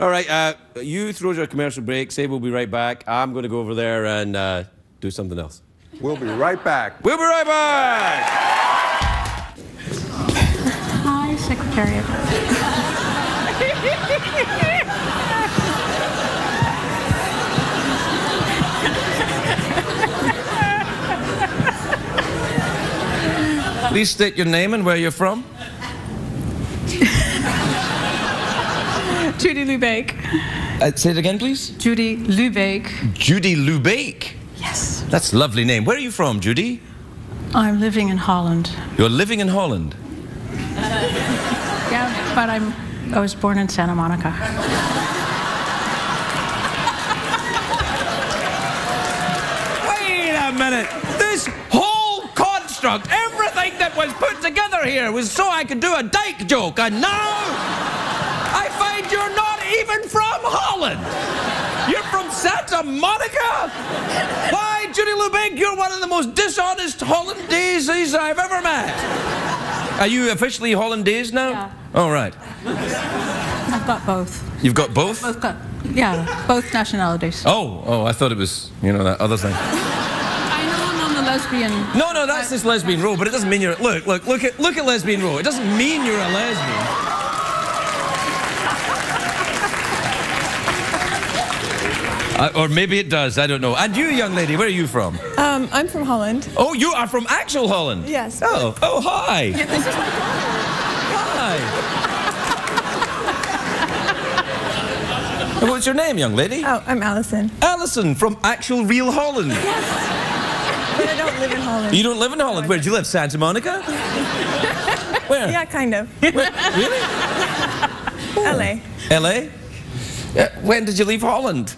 A: All right, uh, you throw your commercial break. Say we'll be right back. I'm going to go over there and uh, do something else.
V: We'll be right back.
A: We'll be right back.
L: Secretariat.
U: Please state your name and where you're from.
W: Judy Lubeck.
U: Uh, say it again, please.
W: Judy Lubeck.
U: Judy Lubeck.
W: Yes.
U: That's a lovely name. Where are you from, Judy?
L: I'm living in Holland.
U: You're living in Holland.
L: Yeah, but I'm. I was born in Santa Monica.
U: Wait a minute. This whole construct, everything that was put together here was so I could do a dyke joke, and now I find you're not even from Holland. You're from Santa Monica? Why, Judy Lubeck, you're one of the most dishonest Hollandaises I've ever met. Are you officially Hollandaise now?
L: Yeah.
U: All right.
L: I've got both.
U: You've got both?
L: Both got. Yeah, both nationalities.
U: Oh, oh, I thought it was, you know, that other thing. *laughs*
L: I know I'm on the lesbian.
U: No, no, that's this lesbian row, but it doesn't mean you're. Look, look, look at look at lesbian row. It doesn't mean you're a lesbian. Uh, or maybe it does. I don't know. And you, young lady, where are you from?
K: Um, I'm from Holland.
U: Oh, you are from actual Holland.
K: Yes.
U: Oh, oh, hi. Hi.
A: And *laughs* What's your name, young lady?
K: Oh, I'm Allison.
A: Alison from actual real Holland. Yes.
K: But I don't live in Holland.
A: You don't live in Holland. Where do you live? Santa Monica? *laughs* Where?
K: Yeah, kind of.
A: Really?
K: LA.
A: LA? Uh, when did you leave Holland?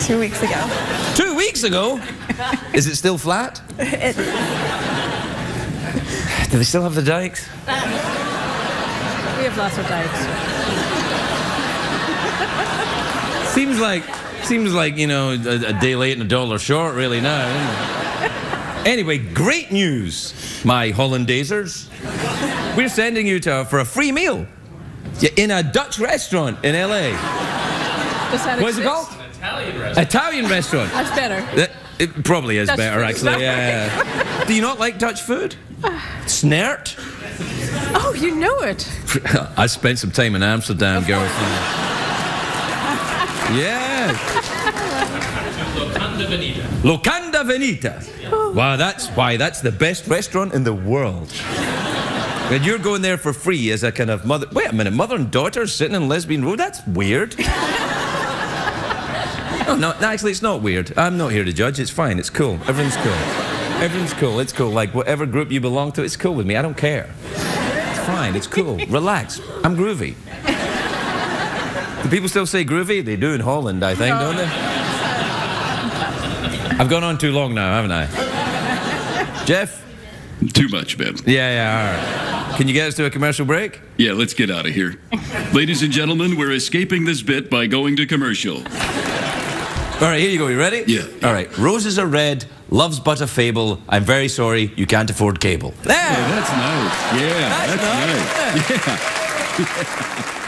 K: Two weeks ago.
A: Two weeks ago? *laughs* Is it still flat?
K: It,
A: Do they still have the dikes?
L: We have lots of dikes.
A: Seems like, seems like you know, a, a day late and a dollar short, really now. Isn't it? Anyway, great news, my Hollandazers. We're sending you to for a free meal Yeah, in a Dutch restaurant in LA.
L: Does that
A: What's it
L: exist?
A: called? Italian restaurant.
L: That's better.
A: That- It probably is
L: Dutch
A: better,
L: food.
A: actually. Yeah. Do you not like Dutch food? Snert?
L: Oh, you know it. *laughs*
A: I spent some time in Amsterdam, girlfriend. Yes.
D: Locanda Veneta.
A: Locanda Veneta. Wow, that's why that's the best restaurant in the world. And you're going there for free as a kind of mother. Wait a minute, mother and daughter sitting in Lesbian Road? That's weird. No, no, actually, it's not weird. I'm not here to judge. It's fine. It's cool. Everything's cool. Everything's cool. It's cool. Like, whatever group you belong to, it's cool with me. I don't care. It's fine. It's cool. Relax. I'm groovy. Do people still say groovy? They do in Holland, I think, don't they? I've gone on too long now, haven't I? Geoff?
D: Too much, Ben.
A: Yeah, yeah, all right. Can you get us to a commercial break?
D: Yeah, let's get out of here. Ladies and gentlemen, we're escaping this bit by going to commercial.
A: All right, here you go. You ready?
D: Yeah.
A: All right. Roses are red, love's but a fable. I'm very sorry, you can't afford cable. There!
D: Oh, that's nice. Yeah,
A: That's
D: that's,
A: nice.
D: nice. Yeah. *laughs*